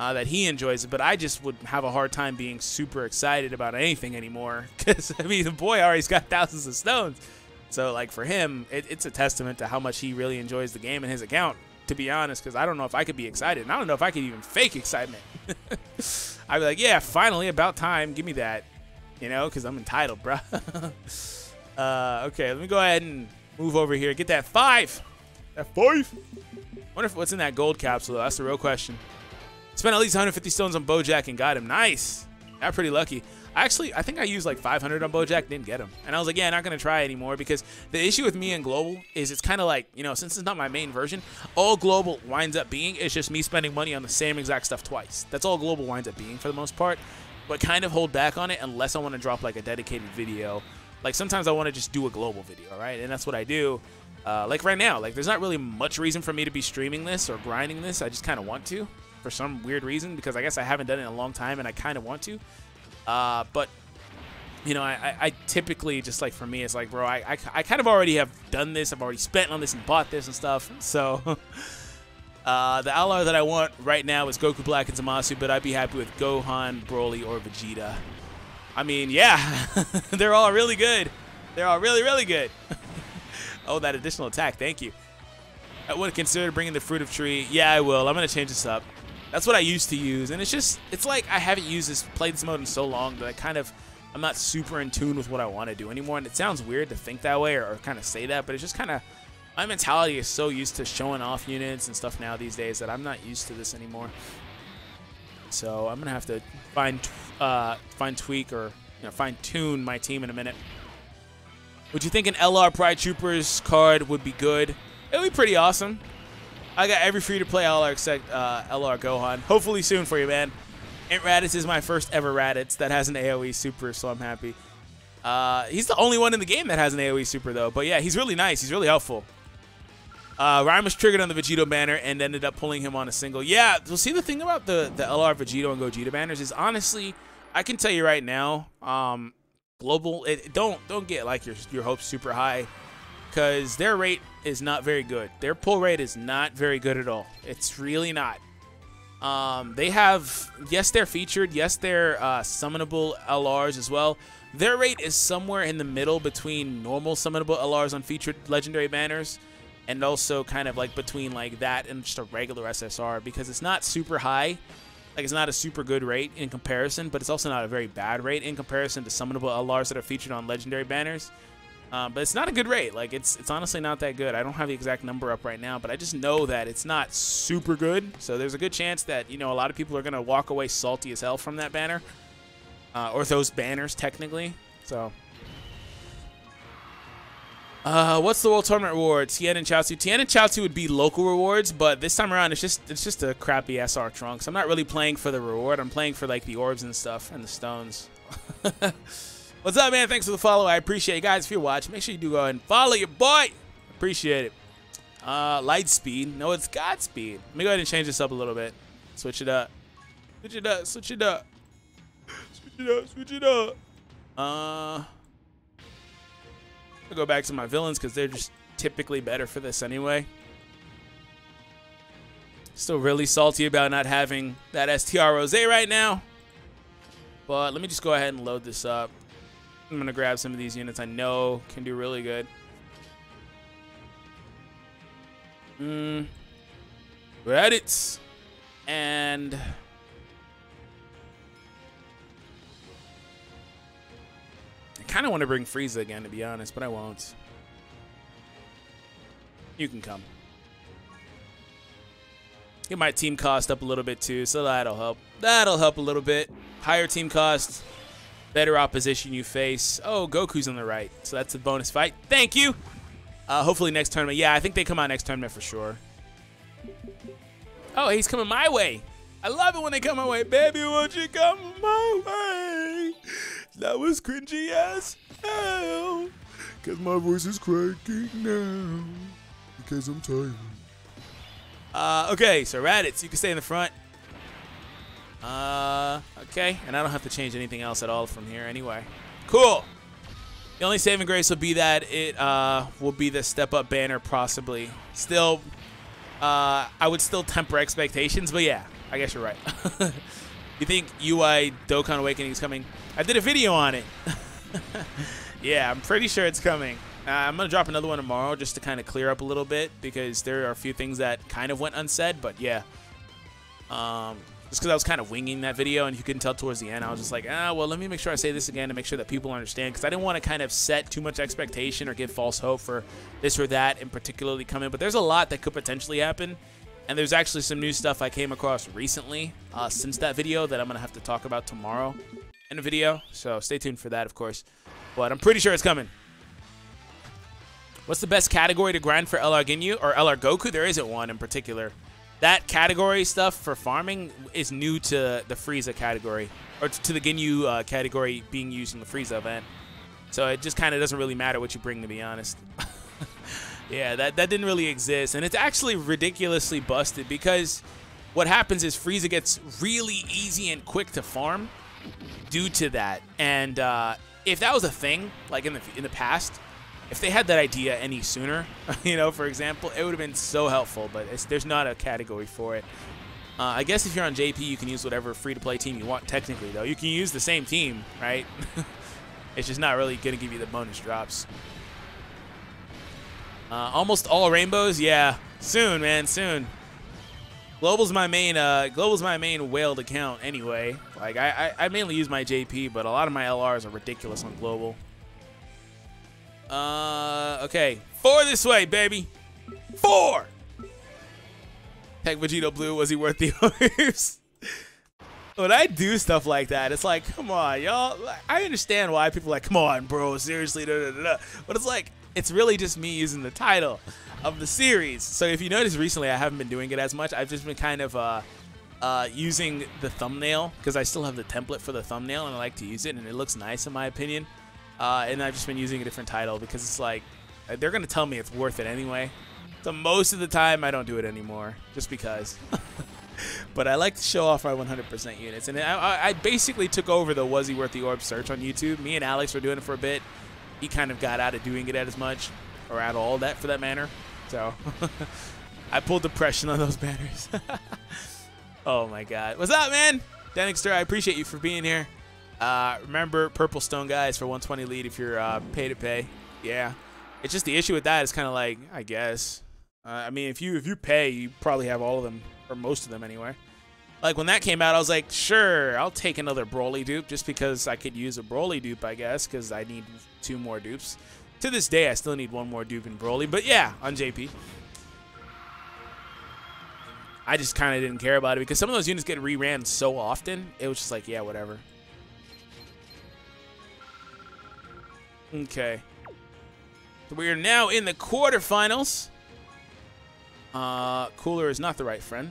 uh, that he enjoys it, but I just would have a hard time being super excited about anything anymore because I mean the boy already's got thousands of stones. So like for him, it, it's a testament to how much he really enjoys the game and his account. To be honest, because I don't know if I could be excited, and I don't know if I could even fake excitement. I'd be like, yeah, finally, about time, give me that, you know, because I'm entitled, bro. uh, okay, let me go ahead and move over here, get that five. That five. Wonder if what's in that gold capsule. Though. That's the real question. Spent at least 150 stones on Bojack and got him. Nice. Got pretty lucky. Actually, I think I used like 500 on Bojack, didn't get him. And I was like, yeah, not going to try anymore because the issue with me and Global is it's kind of like, you know, since it's not my main version, all Global winds up being is just me spending money on the same exact stuff twice. That's all Global winds up being for the most part. But kind of hold back on it unless I want to drop like a dedicated video. Like sometimes I want to just do a Global video, right? And that's what I do. Uh, like right now, like there's not really much reason for me to be streaming this or grinding this. I just kind of want to for some weird reason because I guess I haven't done it in a long time and I kind of want to. Uh, but you know, I, I, typically just like for me, it's like, bro, I, I, I, kind of already have done this. I've already spent on this and bought this and stuff. So uh, the ally that I want right now is Goku Black and Zamasu, but I'd be happy with Gohan, Broly, or Vegeta. I mean, yeah, they're all really good. They're all really, really good. oh, that additional attack. Thank you. I would consider bringing the Fruit of Tree. Yeah, I will. I'm going to change this up. That's what I used to use, and it's just, it's like I haven't used this, played this mode in so long that I kind of – I'm not super in tune with what I want to do anymore. And it sounds weird to think that way or, or kind of say that, but it's just kind of my mentality is so used to showing off units and stuff now these days that I'm not used to this anymore. So I'm gonna have to find uh, find tweak or you know, fine tune my team in a minute. Would you think an LR Pride Troopers card would be good? It would be pretty awesome. I got every free to play LR except uh, LR Gohan. Hopefully soon for you, man. Int Raditz is my first ever Raditz that has an AoE super, so I'm happy. Uh, he's the only one in the game that has an AoE super, though. But yeah, he's really nice. He's really helpful. Uh, Ryan was triggered on the Vegito banner and ended up pulling him on a single. Yeah, well, see, the thing about the, the LR Vegito and Gogeta banners is, honestly, I can tell you right now, um, global, it, don't don't get like your, your hopes super high because their rate is not very good. Their pull rate is not very good at all. It's really not. Um, they have, yes, they're featured. Yes, they're uh, summonable LRs as well. Their rate is somewhere in the middle between normal summonable LRs on featured legendary banners and also kind of like between like that and just a regular SSR because it's not super high. Like it's not a super good rate in comparison, but it's also not a very bad rate in comparison to summonable LRs that are featured on legendary banners. Um, but it's not a good rate. Like it's it's honestly not that good. I don't have the exact number up right now, but I just know that it's not super good. So there's a good chance that you know a lot of people are gonna walk away salty as hell from that banner, uh, or those banners technically. So. Uh, what's the World Tournament reward? Tien and Chaozu. Tien and Chaozu would be local rewards, but this time around it's just it's just a crappy SR Trunks. I'm not really playing for the reward. I'm playing for like the orbs and stuff and the stones. What's up, man? Thanks for the follow. I appreciate it. Guys, if you're watching, make sure you do go ahead and follow your boy. Appreciate it. Uh, light speed. No, it's Godspeed. Let me go ahead and change this up a little bit. Switch it up. Switch it up. Switch it up. Switch it up. Switch it up. Uh, I'll go back to my villains because they're just typically better for this anyway. Still really salty about not having that STR Rose right now. But let me just go ahead and load this up. I'm going to grab some of these units I know can do really good. Mm. Raditz. And... kind of want to bring Frieza again, to be honest, but I won't. You can come. Get my team cost up a little bit too, so that'll help. That'll help a little bit. Higher team cost, better opposition you face. Oh, Goku's on the right, so that's a bonus fight. Thank you. Uh, hopefully next tournament. Yeah, I think they come out next tournament for sure. Oh, he's coming my way. I love it when they come my way. Baby, won't you come my way? That was cringy as hell. Because my voice is cracking now. Because I'm tired. Uh, okay, so Raditz, you can stay in the front. Uh, okay, and I don't have to change anything else at all from here anyway. Cool. The only saving grace will be that it uh, will be the step up banner, possibly. Still, uh, I would still temper expectations, but yeah, I guess you're right. you think UI Dokkan Awakening is coming? I did a video on it. yeah, I'm pretty sure it's coming. Uh, I'm going to drop another one tomorrow just to kind of clear up a little bit because there are a few things that kind of went unsaid, but yeah. Um, just because I was kind of winging that video, and you couldn't tell towards the end, I was just like, ah, well, let me make sure I say this again to make sure that people understand, because I didn't want to kind of set too much expectation or give false hope for this or that in particularly coming. But there's a lot that could potentially happen, and there's actually some new stuff I came across recently uh, since that video that I'm going to have to talk about tomorrow in a video. So stay tuned for that, of course. But I'm pretty sure it's coming. What's the best category to grind for LR Ginyu or LR Goku? There isn't one in particular that category stuff for farming is new to the Frieza category, or to the Ginyu uh, category being used in the Frieza event. So it just kind of doesn't really matter what you bring, to be honest. yeah, that, that didn't really exist. And it's actually ridiculously busted because what happens is Frieza gets really easy and quick to farm. due to that. And uh, if that was a thing, like in the in the past, if they had that idea any sooner, you know, for example, it would have been so helpful. But there's not a category for it. Uh, I guess if you're on JP, you can use whatever free-to-play team you want. Technically, though, you can use the same team, right? it's just not really going to give you the bonus drops. Uh, almost all rainbows, yeah. Soon, man, soon. Global's my main uh, Global's my main whaled account anyway. Like I, I, I mainly use my JP, but a lot of my LRs are ridiculous on Global. Uh, okay, four this way, baby. Four. Heck, Vegito Blue, was he worth the orbs? when I do stuff like that, it's like, come on, y'all. I understand why people like, come on, bro, seriously, da, da, da. but it's like, it's really just me using the title of the series. So if you notice recently, I haven't been doing it as much. I've just been kind of uh, uh, using the thumbnail because I still have the template for the thumbnail and I like to use it and it looks nice in my opinion. Uh, and I've just been using a different title because it's like they're gonna tell me it's worth it anyway. So most of the time I don't do it anymore just because. but I like to show off my 100% units. And I, I, basically took over the Was He Worth the Orb search on YouTube. Me and Alex were doing it for a bit. He kind of got out of doing it as much, or at all that for that matter. So I pulled depression on those banners. oh my god. What's up, man? Denixter, I appreciate you for being here. Uh, remember, Purple Stone guys for 120 lead if you're uh, pay to pay. Yeah. It's just the issue with that is kind of like, I guess. Uh, I mean, if you if you pay, you probably have all of them, or most of them anyway. Like when that came out, I was like, sure, I'll take another Broly dupe just because I could use a Broly dupe, I guess, because I need two more dupes. To this day, I still need one more dupe in Broly, but yeah, on JP. I just kind of didn't care about it because some of those units get re-ran so often, it was just like, yeah, whatever. Okay. So we are now in the quarterfinals. Uh, Cooler is not the right friend.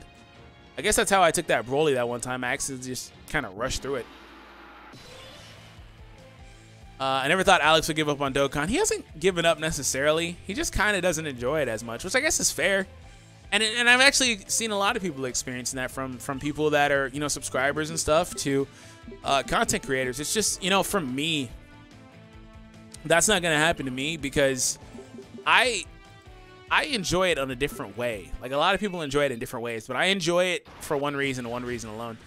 I guess that's how I took that Broly that one time. I accidentally just kind of rushed through it. Uh, I never thought Alex would give up on Dokkan. He hasn't given up necessarily. He just kind of doesn't enjoy it as much, which I guess is fair. And, and I've actually seen a lot of people experiencing that from from people that are you know subscribers and stuff to uh, content creators. It's just you know from me, that's not gonna happen to me because I I enjoy it on a different way. Like a lot of people enjoy it in different ways, but I enjoy it for one reason, one reason alone.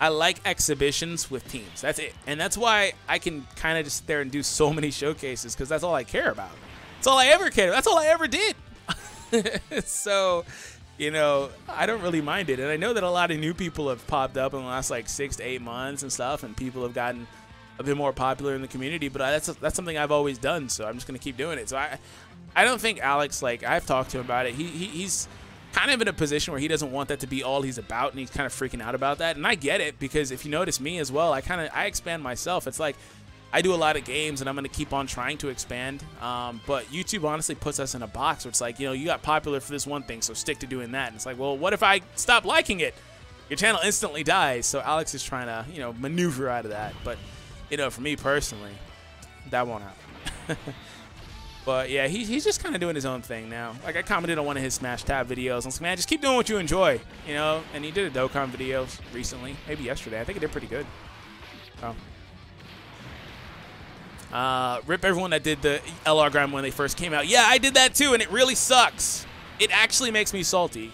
I like exhibitions with teams. That's it. And that's why I can kind of just sit there and do so many showcases because that's all I care about. That's all I ever cared. About. That's all I ever did. so, you know, I don't really mind it. And I know that a lot of new people have popped up in the last like six to eight months and stuff, and people have gotten a bit more popular in the community. But that's that's something I've always done, so I'm just gonna keep doing it. So I, I don't think Alex like I've talked to him about it. He, he he's kind of in a position where he doesn't want that to be all he's about and he's kind of freaking out about that. And i get it because if you notice me as well i kind of i expand myself. It's like i do a lot of games and i'm going to keep on trying to expand. Um, but youtube honestly puts us in a box where it's like you know you got popular for this one thing so stick to doing that. And it's like well what if i stop liking it? Your channel instantly dies. So alex is trying to you know maneuver out of that. But you know for me personally that won't happen But yeah, he, he's just kind of doing his own thing now. Like I commented on one of his Smash Tab videos. I was like, man, just keep doing what you enjoy, you know. And he did a Dokkan video recently, maybe yesterday. I think he did pretty good. Oh. Uh, rip everyone that did the LR grind when they first came out. Yeah, I did that too, and it really sucks. It actually makes me salty.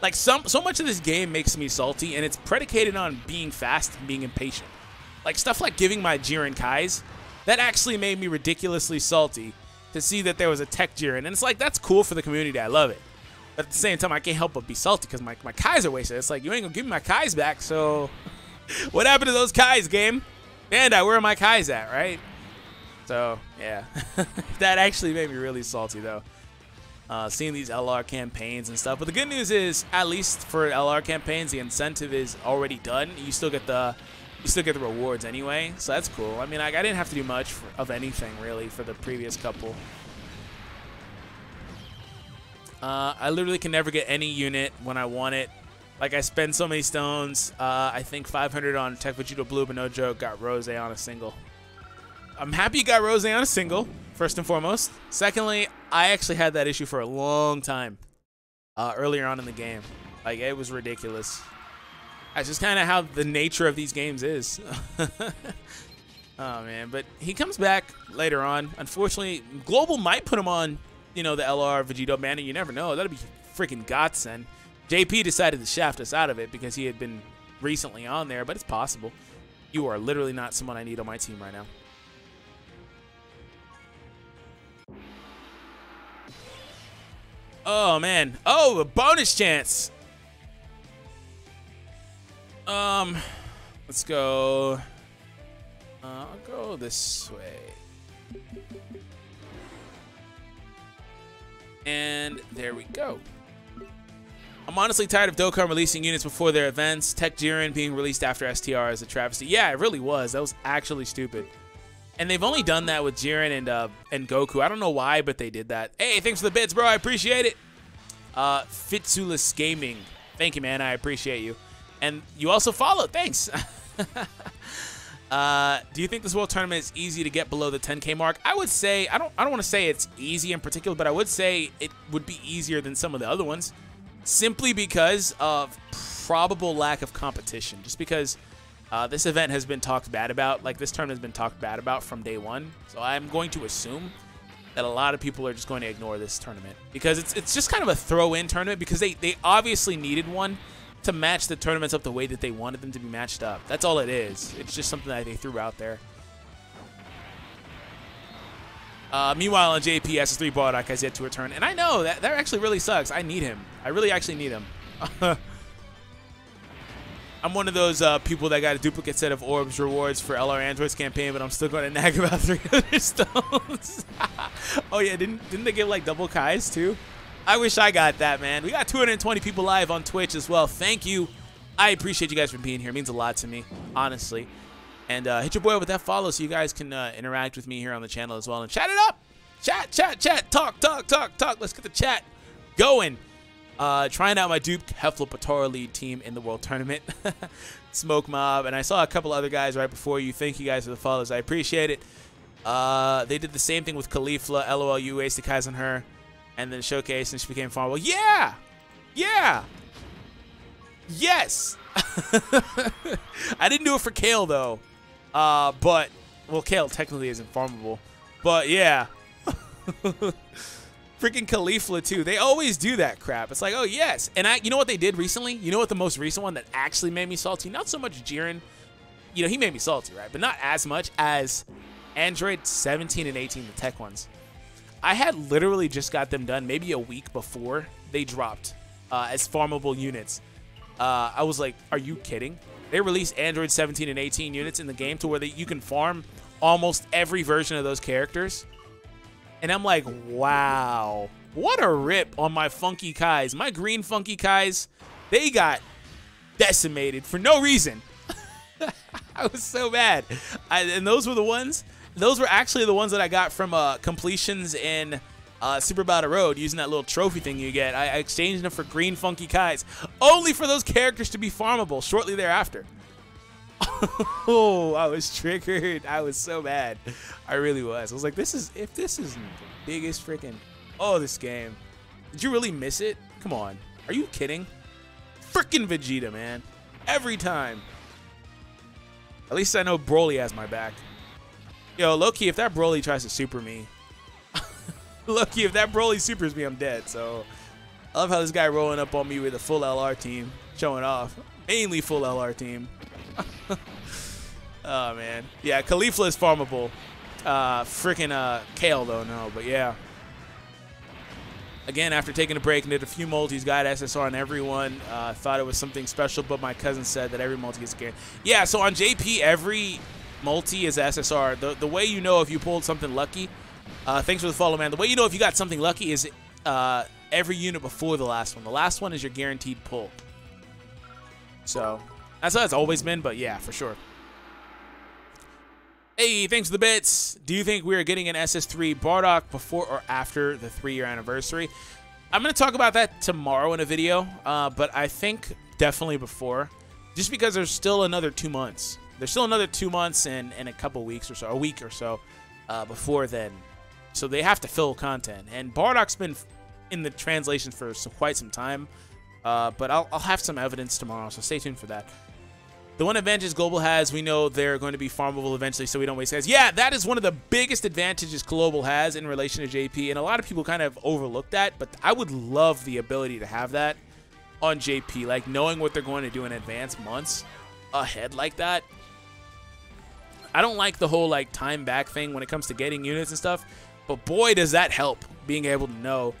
Like some, so much of this game makes me salty, and it's predicated on being fast and being impatient. Like stuff like giving my Jiren Kais, that actually made me ridiculously salty to see that there was a tech Jiren. And it's like, that's cool for the community. I love it. But at the same time, I can't help but be salty because my, my Kais are wasted. It's like, you ain't going to give me my Kais back, so what happened to those Kais, game? Bandai, where are my Kais at, right? So, yeah. that actually made me really salty, though. Uh, seeing these LR campaigns and stuff. But the good news is, at least for LR campaigns, the incentive is already done. You still get the still get the rewards anyway, so that's cool. I mean, I, I didn't have to do much for, of anything, really, for the previous couple. Uh, I literally can never get any unit when I want it. Like, I spend so many stones. Uh, I think 500 on Tech Vegito Blue, but no joke, got Rose on a single. I'm happy you got Rose on a single, first and foremost. Secondly, I actually had that issue for a long time uh, earlier on in the game. Like, it was ridiculous. That's just kind of how the nature of these games is. oh man, but he comes back later on. Unfortunately, Global might put him on, you know, the LR Vegito banner. You never know. That'd be freaking godsend. JP decided to shaft us out of it because he had been recently on there, but it's possible. You are literally not someone I need on my team right now. Oh, man. Oh, a bonus chance. Um, let's go. Uh, I'll go this way. And there we go. I'm honestly tired of Dokkan releasing units before their events. Tech Jiren being released after STR is a travesty. Yeah, it really was. That was actually stupid. And they've only done that with Jiren and uh, and Goku. I don't know why, but they did that. Hey, thanks for the bits, bro. I appreciate it. Uh, Fitsulus Gaming. Thank you, man. I appreciate you. And you also followed. Thanks. uh, do you think this World Tournament is easy to get below the 10K mark? I would say, I don't, I don't want to say it's easy in particular, but I would say it would be easier than some of the other ones simply because of probable lack of competition. Just because uh, this event has been talked bad about, like this tournament has been talked bad about from day one. So I'm going to assume that a lot of people are just going to ignore this tournament because it's it's just kind of a throw-in tournament because they they obviously needed one to match the tournaments up the way that they wanted them to be matched up. That's all it is. It's just something that they threw out there. Uh, meanwhile, on JP, SS3 Bardock has yet to return. And I know that that actually really sucks. I need him. I really actually need him. I'm one of those uh, people that got a duplicate set of orbs rewards for LR Androids campaign, but I'm still going to nag about 300 stones. oh yeah, didn't didn't they give like double Kais too? I wish I got that, man. We got 220 people live on Twitch as well. Thank you. I appreciate you guys for being here. It means a lot to me, honestly. And uh, hit your boy with that follow so you guys can uh, interact with me here on the channel as well. And chat it up. Chat, chat, chat. Talk, talk, talk, talk. Let's get the chat going. Uh, trying out my dupe Heflo Potara lead team in the World Tournament. Smoke Mob. And I saw a couple other guys right before you. Thank you guys for the follows. I appreciate it. Uh, they did the same thing with Caulifla. LOL, wasted Kais on her and then showcase and she became farmable. Yeah! Yeah! Yes! I didn't do it for Kale though. Uh, but well Kale technically isn't farmable. But yeah. Freaking Caulifla too. They always do that crap. It's like, oh yes. And I you know what they did recently? You know what the most recent one that actually made me salty? Not so much Jiren. You know, he made me salty, right? But not as much as Android 17 and 18, the tech ones. I had literally just got them done maybe a week before they dropped uh, as farmable units. Uh, I was like, are you kidding? They released Android 17 and 18 units in the game to where they, you can farm almost every version of those characters. And I'm like, wow, what a rip on my Funky Kais. My green Funky Kais, they got decimated for no reason. I was so mad. I, and those were the ones those were actually the ones that I got from uh, completions in uh, Super Battle Road using that little trophy thing you get. I, I exchanged them for green funky kais, only for those characters to be farmable shortly thereafter. oh, I was triggered. I was so mad. I really was. I was like, this is, if this isn't the biggest freaking, oh, this game. Did you really miss it? Come on. Are you kidding? Freaking Vegeta, man. Every time. At least I know Broly has my back. Yo, Loki, if that Broly tries to super me, Loki, if that Broly supers me, I'm dead. So I love how this guy rolling up on me with a full LR team, showing off. Mainly full LR team. oh, man. Yeah, Caulifla is farmable. Uh, Freaking uh, Kale, though, no. But yeah. Again, after taking a break and did a few multis, got SSR on everyone. Uh, thought it was something special, but my cousin said that every multi is scared. Yeah, so on JP, every multi is SSR. The, the way you know if you pulled something lucky, uh, thanks for the follow, man. The way you know if you got something lucky is uh, every unit before the last one. The last one is your guaranteed pull. So that's how it's always been, but yeah, for sure. Hey, thanks for the bits. Do you think we are getting an SS3 Bardock before or after the three-year anniversary? I'm going to talk about that tomorrow in a video, uh, but I think definitely before, just because there's still another two months there's still another two months and, and a couple weeks or so, a week or so uh, before then. So they have to fill content. And Bardock's been in the translation for quite some time. Uh, but I'll, I'll have some evidence tomorrow, so stay tuned for that. The one advantage Global has, we know they're going to be farmable eventually, so we don't waste guys. Yeah, that is one of the biggest advantages Global has in relation to JP, and a lot of people kind of overlook that, but I would love the ability to have that on JP, like knowing what they're going to do in advance months ahead like that. I don't like the whole like time back thing when it comes to getting units and stuff, but boy does that help being able to know.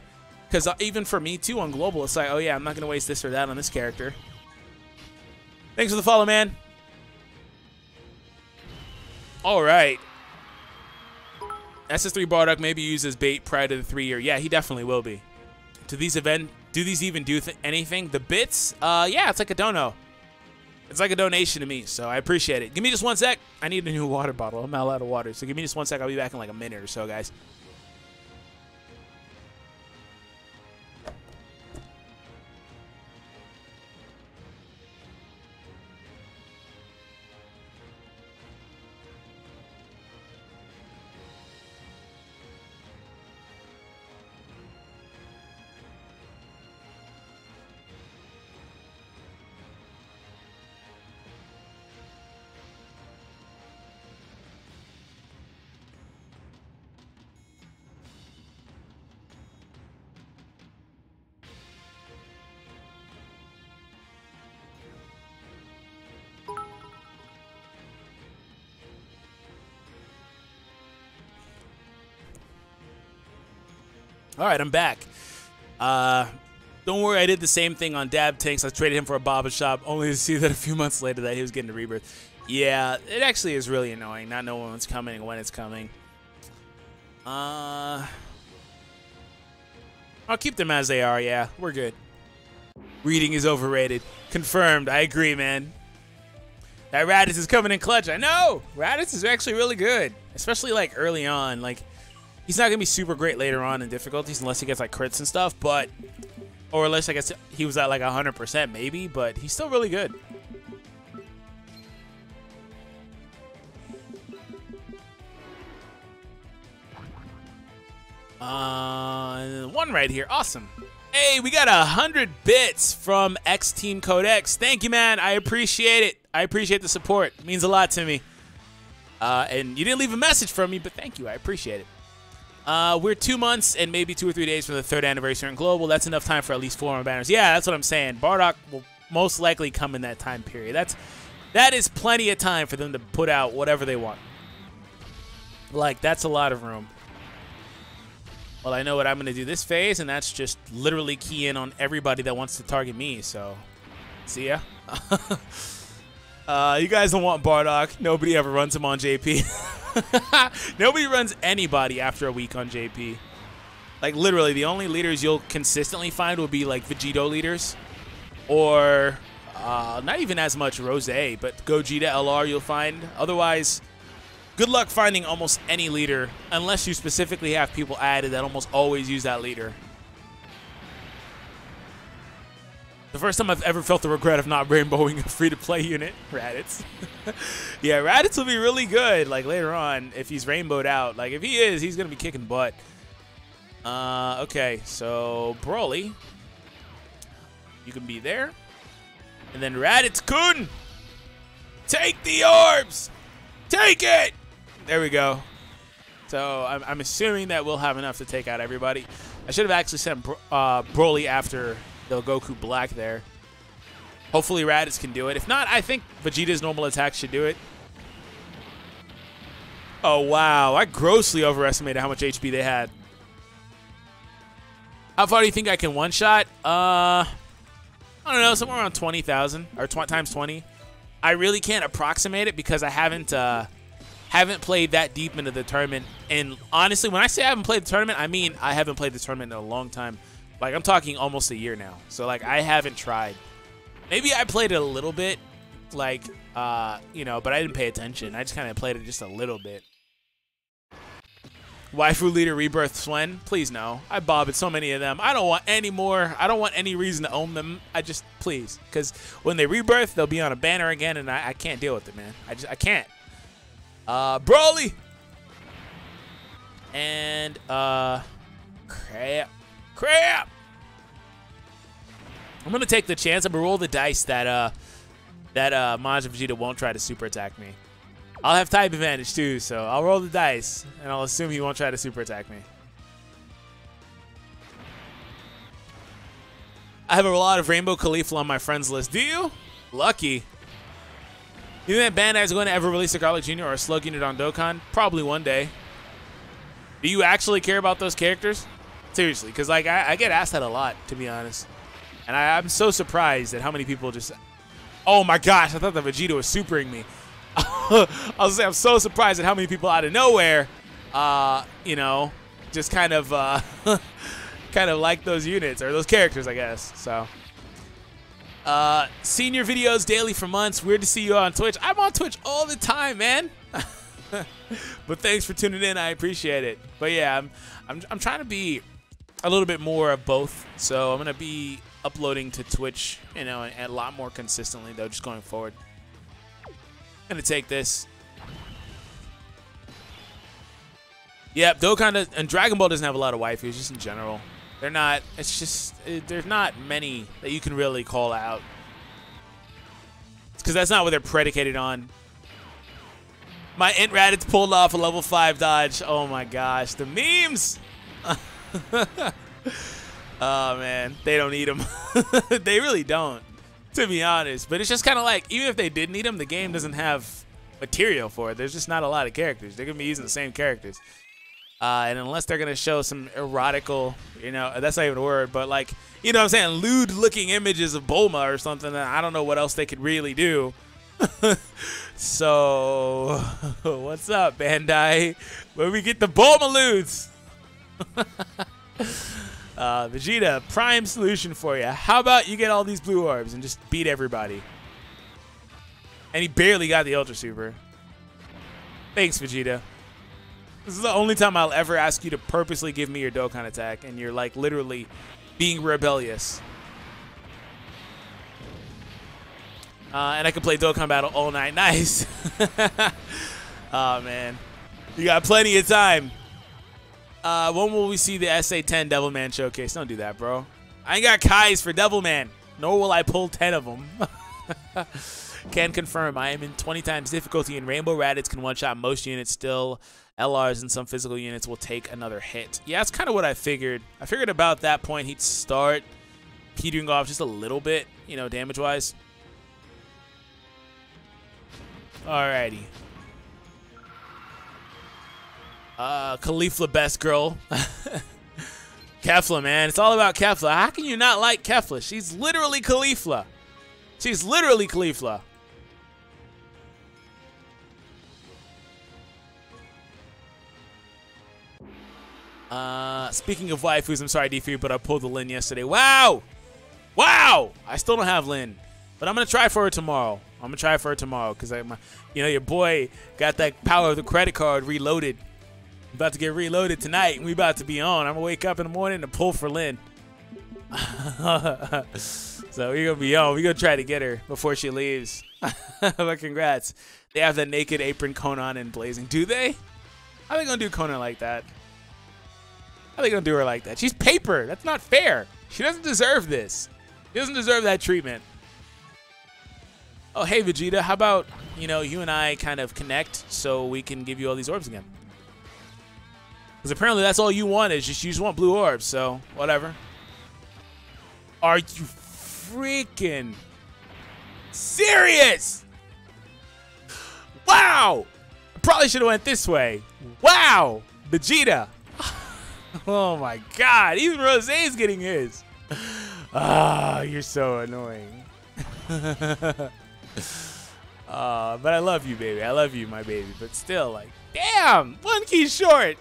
Because uh, even for me too on global, it's like, oh yeah, I'm not gonna waste this or that on this character. Thanks for the follow, man. All right. SS3 Bardock may be used as bait prior to the three year. Yeah, he definitely will be. Do these event? Do these even do th anything? The bits? Uh, yeah, it's like a dono. It's like a donation to me, so I appreciate it. Give me just one sec. I need a new water bottle. I'm out of water, so give me just one sec. I'll be back in like a minute or so, guys. All right, I'm back. Uh, don't worry, I did the same thing on Dab Tanks. I traded him for a Baba Shop, only to see that a few months later that he was getting a rebirth. Yeah, it actually is really annoying, not knowing what's coming and when it's coming. Uh, I'll keep them as they are. Yeah, we're good. Reading is overrated. Confirmed. I agree, man. That Raditz is coming in clutch. I know. Raditz is actually really good, especially like early on. Like He's not gonna be super great later on in difficulties unless he gets like crits and stuff, but or unless I guess he was at like 100% maybe, but he's still really good. Uh, one right here. Awesome. Hey, we got a hundred bits from X Team Codex. Thank you, man. I appreciate it. I appreciate the support. It means a lot to me. Uh, and you didn't leave a message from me, but thank you. I appreciate it. Uh, we're two months and maybe two or three days from the third anniversary in Global. That's enough time for at least four more banners. Yeah, that's what I'm saying. Bardock will most likely come in that time period. That's that is plenty of time for them to put out whatever they want. Like that's a lot of room. Well, I know what I'm going to do this phase, and that's just literally key in on everybody that wants to target me. So, see ya. uh, you guys don't want Bardock. Nobody ever runs him on JP. Nobody runs anybody after a week on JP. Like literally, the only leaders you'll consistently find will be like Vegito leaders, or uh, not even as much Rose, but Gogeta LR you'll find. Otherwise, good luck finding almost any leader unless you specifically have people added that almost always use that leader. The first time I've ever felt the regret of not rainbowing a free-to-play unit, Raditz. yeah, Raditz will be really good, like, later on, if he's rainbowed out. Like, if he is, he's going to be kicking butt. Uh, okay, so Broly, you can be there. And then Raditz-kun, take the orbs! Take it! There we go. So I'm, I'm, assuming that we'll have enough to take out everybody. I should have actually sent Bro uh, Broly after the Goku Black there. Hopefully Raditz can do it. If not, I think Vegeta's normal attack should do it. Oh, wow. I grossly overestimated how much HP they had. How far do you think I can one-shot? Uh, I don't know, somewhere around 20,000 or tw times 20. I really can't approximate it because I haven't uh, haven't played that deep into the tournament. And honestly, when I say I haven't played the tournament, I mean I haven't played the tournament in a long time. Like, I'm talking almost a year now. So, like, I haven't tried. Maybe I played it a little bit, like, uh, you know, but I didn't pay attention. I just kind of played it just a little bit. Waifu Leader Rebirth Swen? Please no. I bobbed so many of them. I don't want any more. I don't want any reason to own them. I just, please. Because when they rebirth, they'll be on a banner again, and I, I can't deal with it, man. I just, I can't. Uh, Broly! And, uh, crap. Crap! I'm gonna take the chance. I'm gonna roll the dice that uh that uh Majin Vegeta won't try to super attack me. I'll have type advantage too, so I'll roll the dice and I'll assume he won't try to super attack me. I have a lot of Rainbow Caulifla on my friends list. Do you? Lucky. You think that Bandai is going to ever release a Garlic Jr. or a Slug unit on Dokkan? Probably one day. Do you actually care about those characters? Seriously, because like I, I, get asked that a lot, to be honest. And I, am so surprised at how many people just... Oh my gosh, I thought the Vegeta was supering me. I was say I'm so surprised at how many people out of nowhere, uh, you know, just kind of, uh, kind of like those units or those characters, I guess. So, uh, your videos daily for months. Weird to see you on Twitch. I'm on Twitch all the time, man. but thanks for tuning in. I appreciate it. But yeah, I'm, I'm, I'm trying to be a little bit more of both. So I'm gonna be uploading to Twitch, you know, a lot more consistently though, just going forward. Gonna take this. Yep, Dokkan and Dragon Ball doesn't have a lot of waifus, just in general. They're not. It's just it, there's not many that you can really call out. Because that's not what they're predicated on. My Int Raditz pulled off a level five dodge. Oh my gosh, the memes. oh man, they don't need them. they really don't to be honest. But it's just kind of like, even if they did need them, the game doesn't have material for it. There's just not a lot of characters. They're to be using the same characters. Uh, and unless they're going to show some erotical, you know, that's not even a word, but like, you know what I'm saying, lewd looking images of Bulma or something, I don't know what else they could really do. so, what's up, Bandai? Where we get the Bulma lewds? Uh, Vegeta, prime solution for you. How about you get all these blue orbs and just beat everybody? And he barely got the Ultra Super. Thanks, Vegeta. This is the only time I'll ever ask you to purposely give me your Dokkan attack, and you're like literally being rebellious. Uh, and I can play Dokkan Battle all night. Nice. oh, man. You got plenty of time. Uh, when will we see the SA10 Devilman showcase? Don't do that, bro. I ain't got Kais for Devilman, nor will I pull 10 of them. can confirm I am in 20 times difficulty and Rainbow Raditz can one-shot most units still. LRs and some physical units will take another hit. Yeah, that's kind of what I figured. I figured about that point he'd start petering off just a little bit, you know, damage-wise. Alrighty. Uh, Caulifla best girl. Kefla, man. It's all about Kefla. How can you not like Kefla? She's literally Khalifa. She's literally Caulifla. Uh, speaking of waifus, I'm sorry, D3, but I pulled the Lin yesterday. Wow! Wow! I still don't have Lin, but I'm gonna try for her tomorrow. I'm gonna try for her tomorrow because I, you know, your boy got that power of the credit card reloaded about to get reloaded tonight, and we about to be on. I'm gonna wake up in the morning to pull for Lin. so we're gonna be on. We're gonna try to get her before she leaves. but congrats. They have the naked apron Konan and Blazing. Do they? How are they gonna do Konan like that? How are they gonna do her like that? She's paper. That's not fair. She doesn't deserve this. She doesn't deserve that treatment. Oh, hey Vegeta, how about, you know, you and I kind of connect so we can give you all these orbs again? Because apparently that's all you want is just you just want blue orbs, so whatever. Are you freaking serious? Wow! Probably should have went this way. Wow! Vegeta. oh my god, even Rose is getting his. Ah, oh, you're so annoying. uh, but I love you, baby. I love you, my baby. But still, like, damn, one key short.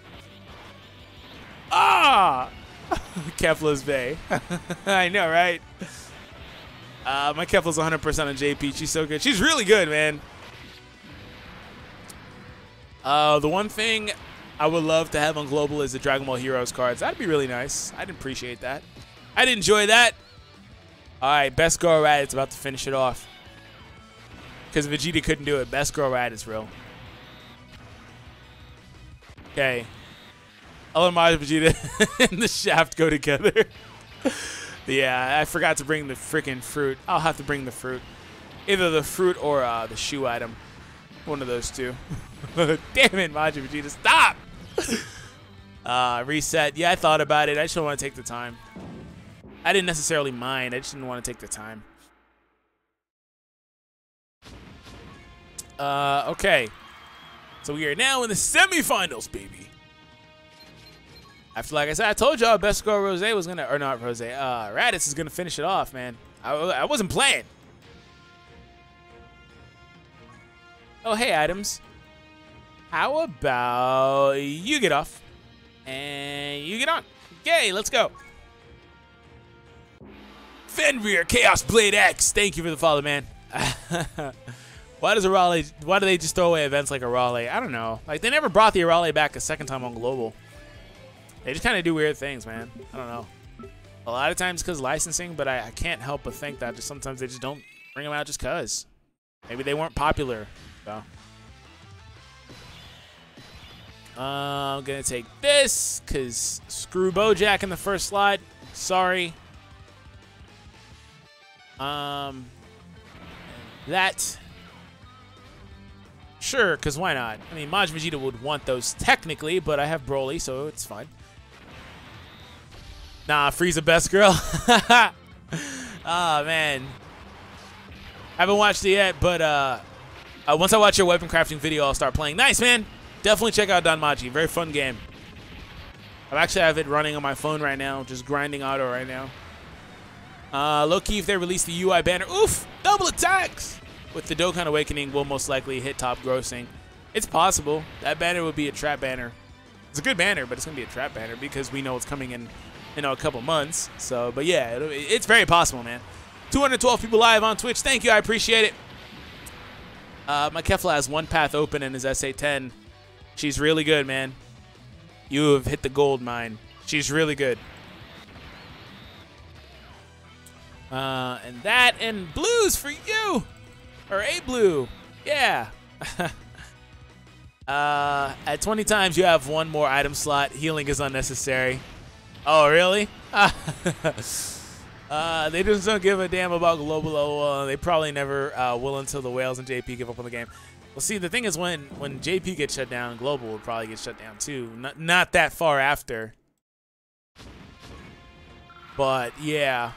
Ah! Kefla's Bay. I know, right? Uh, my Kefla's 100% on JP. She's so good. She's really good, man. Uh, the one thing I would love to have on Global is the Dragon Ball Heroes cards. That'd be really nice. I'd appreciate that. I'd enjoy that. All right, Best Girl Rat is about to finish it off. Because Vegeta couldn't do it. Best Girl Rat is real. Okay. Maya Vegeta and the Shaft go together. Yeah, I forgot to bring the freaking fruit. I'll have to bring the fruit. Either the fruit or uh, the shoe item. One of those two. Damn it, Majin Vegeta, stop! uh, reset. Yeah, I thought about it. I just don't want to take the time. I didn't necessarily mind. I just didn't want to take the time. Uh, okay. So we are now in the semifinals, baby. After, like I said, I told y'all Best score Rose was going to, or not Rose, uh, Raditz is going to finish it off, man. I, I wasn't playing. Oh, hey, Adams. How about you get off and you get on? Okay, let's go. Fenrir Chaos Blade X. Thank you for the follow, man. why does a Raleigh? Why do they just throw away events like a Raleigh? I don't know. Like they never brought the Raleigh back a second time on Global. They just kind of do weird things, man. I don't know. A lot of times because licensing, but I, I, can't help but think that just sometimes they just don't bring them out just cause. Maybe they weren't popular. So. Uh, I'm gonna take this because screw Bojack in the first slot. Sorry. Um, that. Sure, because why not? I mean, Maj Vegeta would want those technically, but I have Broly, so it's fine. Nah, Frieza best girl. Oh, man. Haven't watched it yet, but uh, uh, once I watch your weapon crafting video, I'll start playing. Nice, man. Definitely check out Danmachi. Very fun game. I actually have it running on my phone right now, just grinding auto right now. Uh, low key, if they release the UI banner, oof, double attacks! With the Dokkan Awakening, will most likely hit top grossing. It's possible. That banner would be a trap banner. It's a good banner, but it's going to be a trap banner because we know it's coming in you know, a couple months. So, but yeah, it, it's very possible, man. 212 people live on Twitch. Thank you. I appreciate it. Uh, my Kefla has one path open in his SA10. She's really good, man. You have hit the gold mine. She's really good. Uh, and that and blues for you. Or a blue. Yeah. uh, at 20 times, you have one more item slot. Healing is unnecessary. Oh, really? uh, they just don't give a damn about global uh, They probably never uh, will until the whales and JP give up on the game. Well, see, the thing is, when when JP gets shut down, global will probably get shut down too. Not not that far after. But yeah,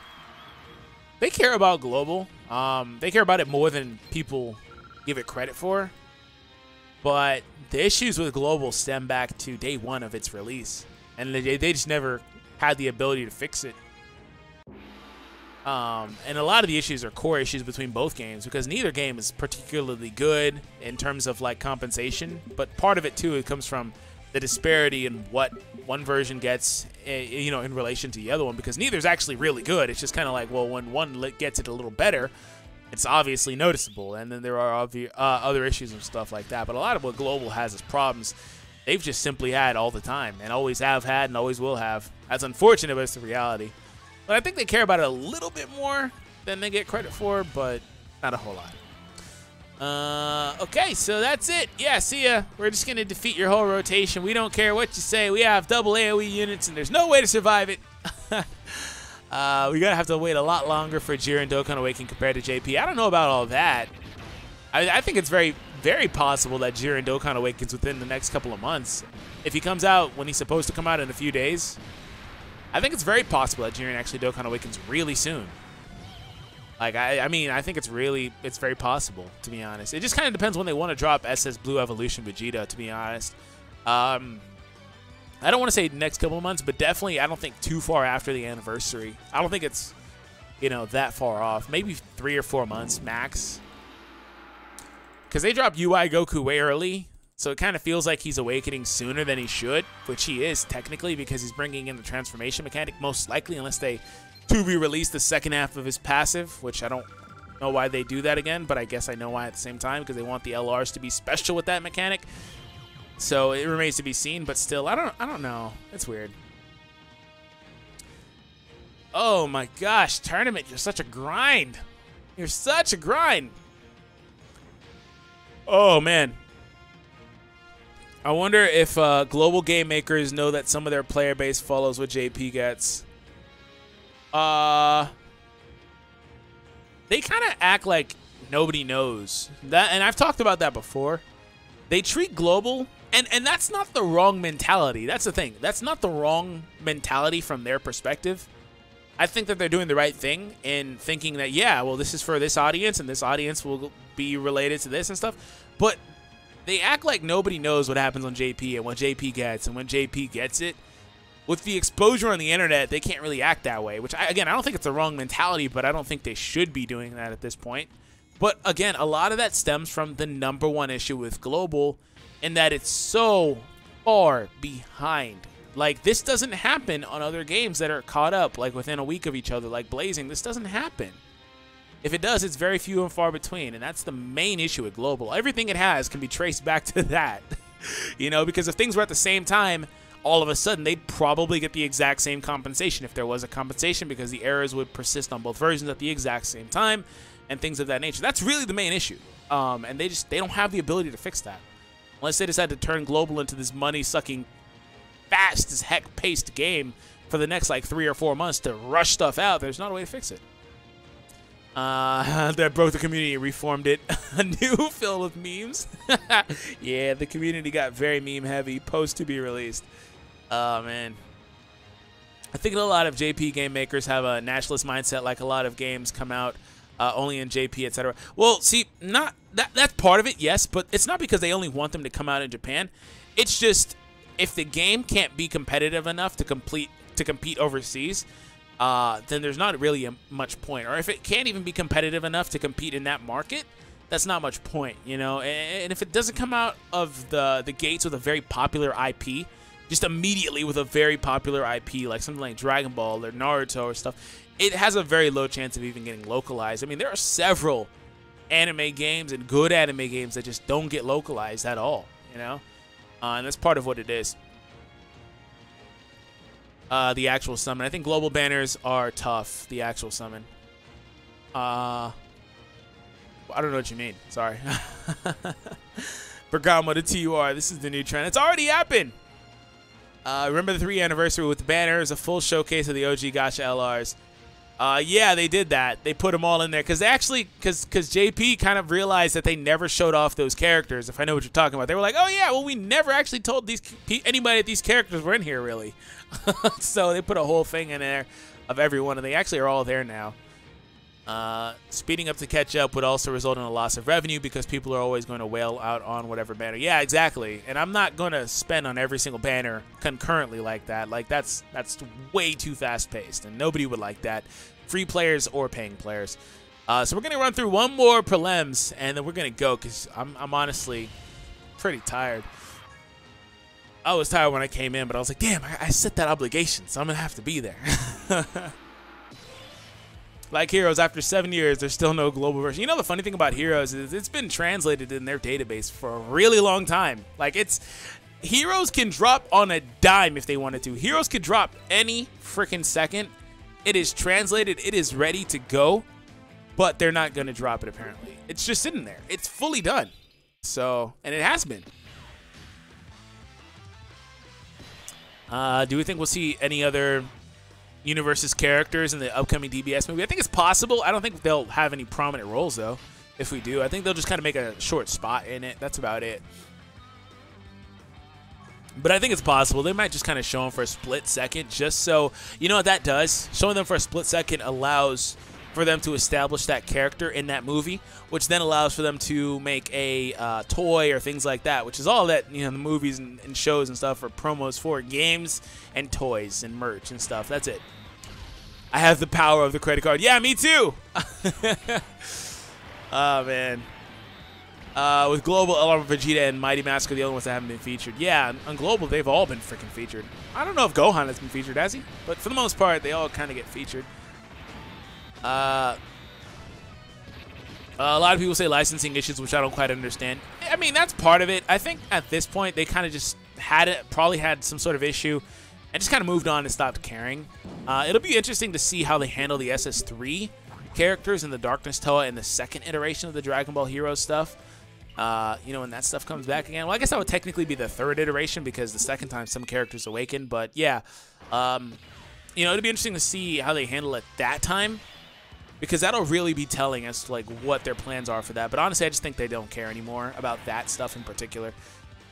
they care about global. Um, they care about it more than people give it credit for. But the issues with global stem back to day one of its release, and they, they just never had the ability to fix it. Um, and a lot of the issues are core issues between both games because neither game is particularly good in terms of like compensation. But part of it too, it comes from the disparity in what one version gets, eh, you know, in relation to the other one because neither is actually really good. It's just kind of like, well, when one gets it a little better, it's obviously noticeable. And then there are uh, other issues and stuff like that. But a lot of what Global has is problems they've just simply had all the time and always have had and always will have. That's unfortunate, but it's the reality. But I think they care about it a little bit more than they get credit for, but not a whole lot. Uh, okay, so that's it. Yeah, see ya. We're just going to defeat your whole rotation. We don't care what you say. We have double AoE units, and there's no way to survive it. uh, we're going to have to wait a lot longer for Jiren Dokkan Awakening compared to JP. I don't know about all that. I, I think it's very very possible that Jiren Dokkan awakens within the next couple of months. If he comes out when he's supposed to come out in a few days, I think it's very possible that Jiren actually Dokkan awakens really soon. Like, I, I mean, I think it's really, it's very possible, to be honest. It just kind of depends when they want to drop SS Blue Evolution Vegeta, to be honest. Um, I don't want to say next couple of months, but definitely I don't think too far after the anniversary. I don't think it's, you know, that far off. Maybe three or four months max. Because they dropped UI Goku way early, so it kind of feels like he's awakening sooner than he should, which he is technically because he's bringing in the transformation mechanic most likely, unless they to re-release the second half of his passive, which I don't know why they do that again, but I guess I know why at the same time because they want the LRs to be special with that mechanic. So it remains to be seen, but still, I don't, I don't know. It's weird. Oh my gosh, tournament! You're such a grind. You're such a grind. Oh, man. I wonder if uh, global game makers know that some of their player base follows what JP gets. Uh, they kind of act like nobody knows that, and I've talked about that before. They treat global, and and that's not the wrong mentality. That's the thing. That's not the wrong mentality from their perspective. I think that they're doing the right thing in thinking that yeah, well, this is for this audience, and this audience will be related to this and stuff. But they act like nobody knows what happens on JP and what JP gets, and when JP gets it, with the exposure on the internet, they can't really act that way. Which I, again, I don't think it's the wrong mentality, but I don't think they should be doing that at this point. But again, a lot of that stems from the number one issue with global, in that it's so far behind. Like this doesn't happen on other games that are caught up like within a week of each other, like Blazing. This doesn't happen. If it does, it's very few and far between, and that's the main issue with global. Everything it has can be traced back to that. you know, because if things were at the same time, all of a sudden they'd probably get the exact same compensation if there was a compensation because the errors would persist on both versions at the exact same time and things of that nature. That's really the main issue. Um, and they just they don't have the ability to fix that. Unless they decide to turn global into this money sucking fast as heck paced game for the next like three or four months to rush stuff out, there's not a way to fix it. Uh, that broke the community, reformed it. a new filled with memes. yeah, the community got very meme heavy post to be released. Oh man. I think a lot of JP game makers have a nationalist mindset, like a lot of games come out uh, only in JP, etc. Well, see, not that that's part of it, yes, but it's not because they only want them to come out in Japan. It's just if the game can't be competitive enough to complete to compete overseas, uh, then there's not really much point. Or if it can't even be competitive enough to compete in that market, that's not much point, you know. And, and if it doesn't come out of the the gates with a very popular IP, just immediately with a very popular IP like something like Dragon Ball or Naruto or stuff, it has a very low chance of even getting localized. I mean, there are several anime games and good anime games that just don't get localized at all, you know? Uh, and that's part of what it is. Uh, the actual summon. I think global banners are tough, the actual summon. Uh, I don't know what you mean. Sorry. Bergamo the TUR. This is the new trend. It's already happened. Uh, remember the three anniversary with the banners, a full showcase of the OG Gacha LRs. Uh, yeah, they did that. They put them all in there because actually, because because JP kind of realized that they never showed off those characters. If I know what you're talking about, they were like, "Oh yeah, well we never actually told these anybody that these characters were in here really." so they put a whole thing in there of everyone, and they actually are all there now. Uh, speeding up to catch up would also result in a loss of revenue because people are always going to wail out on whatever banner. Yeah, exactly. And I'm not going to spend on every single banner concurrently like that. Like that's that's way too fast paced, and nobody would like that free players or paying players. Uh, so we're going to run through one more prelims, and then we're going to go because I'm, I'm honestly pretty tired. I was tired when I came in, but I was like, damn, I, I set that obligation, so I'm going to have to be there. like Heroes, after seven years, there's still no global version. You know the funny thing about Heroes is it's been translated in their database for a really long time. Like it's Heroes can drop on a dime if they wanted to. Heroes could drop any freaking second, it is translated. It is ready to go, but they're not going to drop it apparently. It's just sitting there. It's fully done. So, and it has been. Uh, do we think we'll see any other universes characters in the upcoming DBS movie? I think it's possible. I don't think they'll have any prominent roles though. If we do, I think they'll just kind of make a short spot in it. That's about it. But I think it's possible. They might just kind of show them for a split second, just so you know what that does. Showing them for a split second allows for them to establish that character in that movie, which then allows for them to make a uh, toy or things like that, which is all that you know the movies and, and shows and stuff are promos for games and toys and merch and stuff. That's it. I have the power of the credit card. Yeah, me too. oh man. Uh, with Global, Elmer, Vegeta, and Mighty Mask are the only ones that haven't been featured. Yeah, on Global, they've all been freaking featured. I don't know if Gohan has been featured, has he? But for the most part, they all kind of get featured. Uh, a lot of people say licensing issues, which I don't quite understand. I mean, that's part of it. I think at this point, they kind of just had it, probably had some sort of issue, and just kind of moved on and stopped caring. Uh, it'll be interesting to see how they handle the SS3 characters in the Darkness Towa in the second iteration of the Dragon Ball Heroes stuff. Uh, you know, when that stuff comes back again. Well, I guess that would technically be the third iteration because the second time some characters awaken. But yeah, um, you know, it'd be interesting to see how they handle it that time because that'll really be telling to like what their plans are for that. But honestly, I just think they don't care anymore about that stuff in particular.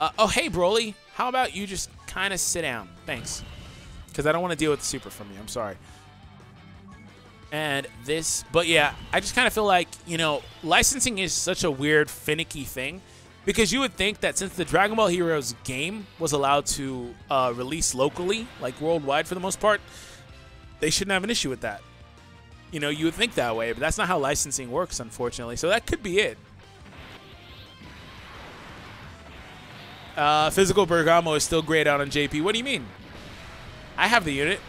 Uh, oh, hey, Broly, how about you just kind of sit down? Thanks. Because I don't want to deal with the super from you. I'm sorry. And this, but yeah, I just kind of feel like, you know, licensing is such a weird, finicky thing. Because you would think that since the Dragon Ball Heroes game was allowed to uh, release locally, like worldwide for the most part, they shouldn't have an issue with that. You know, you would think that way, but that's not how licensing works, unfortunately. So that could be it. Uh, physical Bergamo is still grayed out on JP. What do you mean? I have the unit.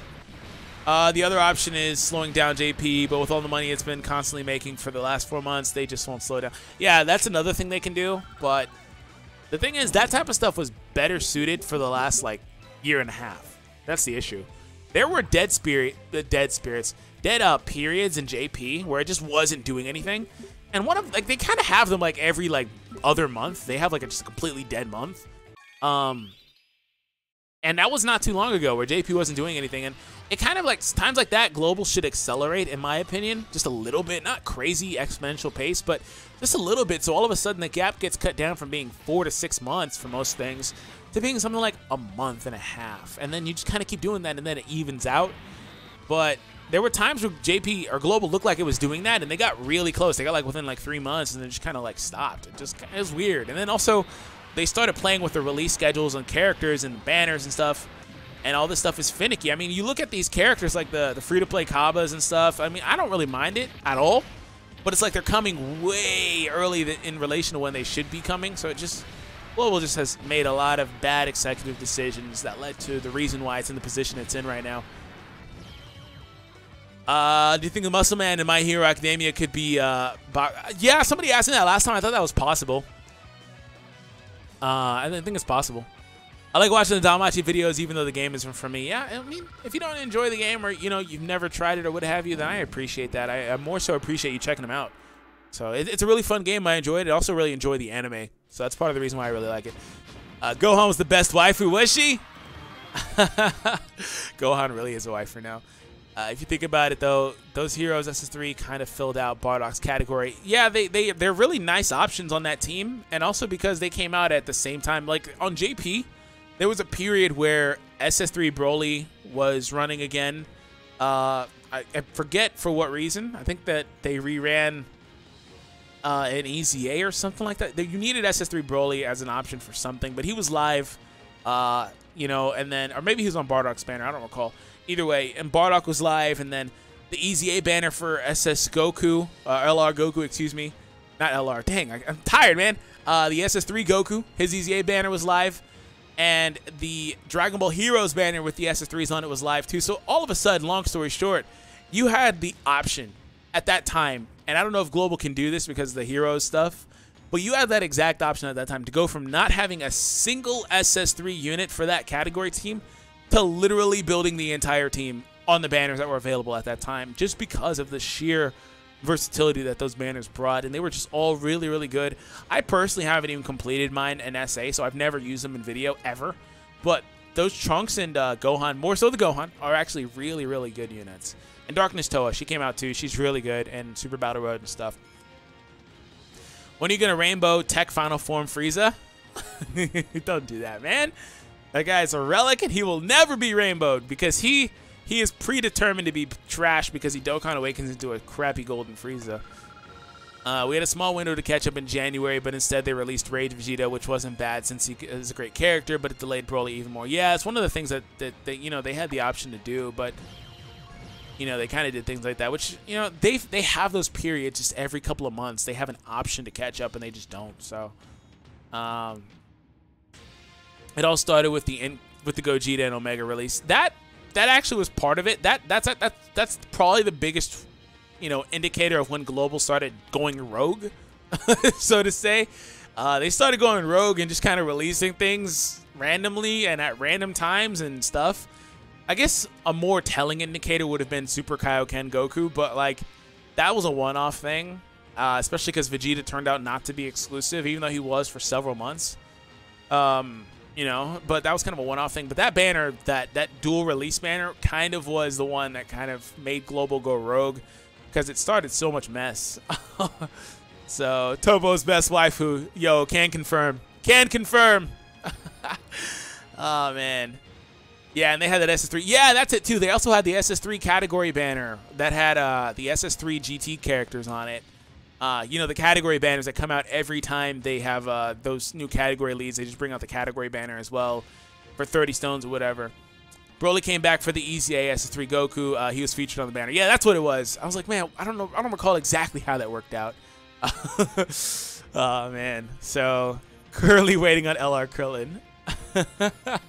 Uh, the other option is slowing down JP, but with all the money it's been constantly making for the last four months, they just won't slow down. Yeah, that's another thing they can do, but the thing is, that type of stuff was better suited for the last, like, year and a half. That's the issue. There were dead spirit, the dead spirits, dead uh, periods in JP where it just wasn't doing anything. And one of, like, they kind of have them, like, every, like, other month. They have, like, a just completely dead month. Um, and that was not too long ago where JP wasn't doing anything. And it kind of like times like that, global should accelerate, in my opinion, just a little bit. Not crazy exponential pace, but just a little bit. So all of a sudden, the gap gets cut down from being four to six months for most things to being something like a month and a half. And then you just kind of keep doing that, and then it evens out. But there were times where JP or Global looked like it was doing that, and they got really close. They got like within like three months, and then just kind of like stopped. It just it was weird. And then also, they started playing with the release schedules and characters and banners and stuff and all this stuff is finicky. I mean, you look at these characters like the, the free-to-play Cabbas and stuff. I mean, I don't really mind it at all, but it's like they're coming way early in relation to when they should be coming. So it just, Global just has made a lot of bad executive decisions that led to the reason why it's in the position it's in right now. Uh, do you think the Muscle Man in My Hero Academia could be, uh, yeah, somebody asked me that last time. I thought that was possible. Uh, I think it's possible. I like watching the Danmachi videos even though the game isn't for me. Yeah, I mean, if you don't enjoy the game or, you know, you've never tried it or what have you, then I appreciate that. I, I more so appreciate you checking them out. So it, it's a really fun game. I enjoyed it. I also really enjoy the anime. So that's part of the reason why I really like it. Uh, Gohan was the best waifu, was she? Gohan really is a waifu now. Uh, if you think about it, though, those heroes SS3 kind of filled out Bardock's category. Yeah, they, they, they're really nice options on that team. And also because they came out at the same time. Like, on JP, there was a period where SS3 Broly was running again. Uh, I, I, forget for what reason. I think that they reran uh, an EZA or something like that. You needed SS3 Broly as an option for something, but he was live, uh, you know, and then, or maybe he was on Bardock's banner. I don't recall. Either way, and Bardock was live, and then the EZA banner for SS Goku, uh, LR Goku, excuse me. Not LR. Dang, I, am tired, man. Uh, the SS3 Goku, his EZA banner was live and the Dragon Ball Heroes banner with the SS3s on it was live too. So all of a sudden, long story short, you had the option at that time, and I don't know if Global can do this because of the Heroes stuff, but you had that exact option at that time to go from not having a single SS3 unit for that category team to literally building the entire team on the banners that were available at that time just because of the sheer versatility that those banners brought, and they were just all really, really good. I personally haven't even completed mine in SA, so I've never used them in video ever. But those Trunks and uh, Gohan, more so the Gohan, are actually really, really good units. And Darkness Towa, she came out too. She's really good, and Super Battle Road and stuff. When are you to Rainbow Tech Final Form Frieza? Don't do that, man. That guy's a relic, and he will never be rainbowed because he he is predetermined to be trash because he Dokkan awakens into a crappy Golden Frieza. Uh, we had a small window to catch up in January, but instead they released Rage Vegeta, which wasn't bad since he is a great character, but it delayed Broly even more. Yeah, it's one of the things that, that, that you know, they had the option to do, but, you know, they kind of did things like that, which, you know, they they have those periods just every couple of months. They have an option to catch up, and they just don't, so... Um, it all started with the in, with the Gogeta and Omega release. That that actually was part of it. That that's that that's probably the biggest, you know, indicator of when Global started going rogue, so to say. Uh, they started going rogue and just kind of releasing things randomly and at random times and stuff. I guess a more telling indicator would have been Super Kaioken Goku, but like that was a one-off thing, uh, especially because Vegeta turned out not to be exclusive, even though he was for several months. Um, you know, but that was kind of a one-off thing. But that banner, that that dual release banner, kind of was the one that kind of made Global go rogue because it started so much mess. so Toppo's best waifu, yo, can confirm, can confirm. oh man. Yeah, and they had that SS3. Yeah, that's it too. They also had the SS3 category banner that had uh, the SS3 GT characters on it. Uh, you know, the category banners that come out every time they have uh, those new category leads. They just bring out the category banner as well for 30 stones or whatever. Broly came back for the EZA SS3 Goku. Uh, he was featured on the banner. Yeah, that's what it was. I was like, man, I don't know. I don't recall exactly how that worked out. oh man. So currently waiting on LR Krillin.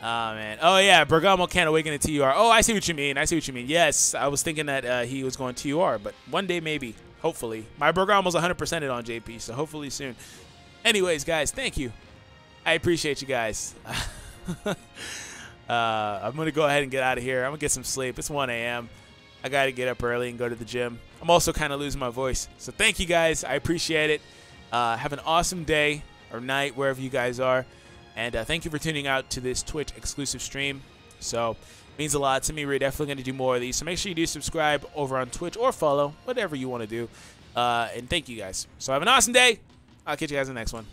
Oh man. Oh yeah, Bergamo can't awaken a TUR. Oh, I see what you mean. I see what you mean. Yes, I was thinking that uh, he was going to TUR, but one day maybe. Hopefully. My Bergamo's 100%ed on JP, so hopefully soon. Anyways, guys, thank you. I appreciate you guys. uh, I'm going to go ahead and get out of here. I'm going to get some sleep. It's 1 a.m. I got to get up early and go to the gym. I'm also kind of losing my voice. So thank you guys. I appreciate it. Uh, have an awesome day or night wherever you guys are. And uh, thank you for tuning out to this Twitch exclusive stream. So means a lot to me. We're definitely going to do more of these. So make sure you do subscribe over on Twitch or follow, whatever you want to do. Uh, and thank you guys. So have an awesome day. I'll catch you guys in the next one.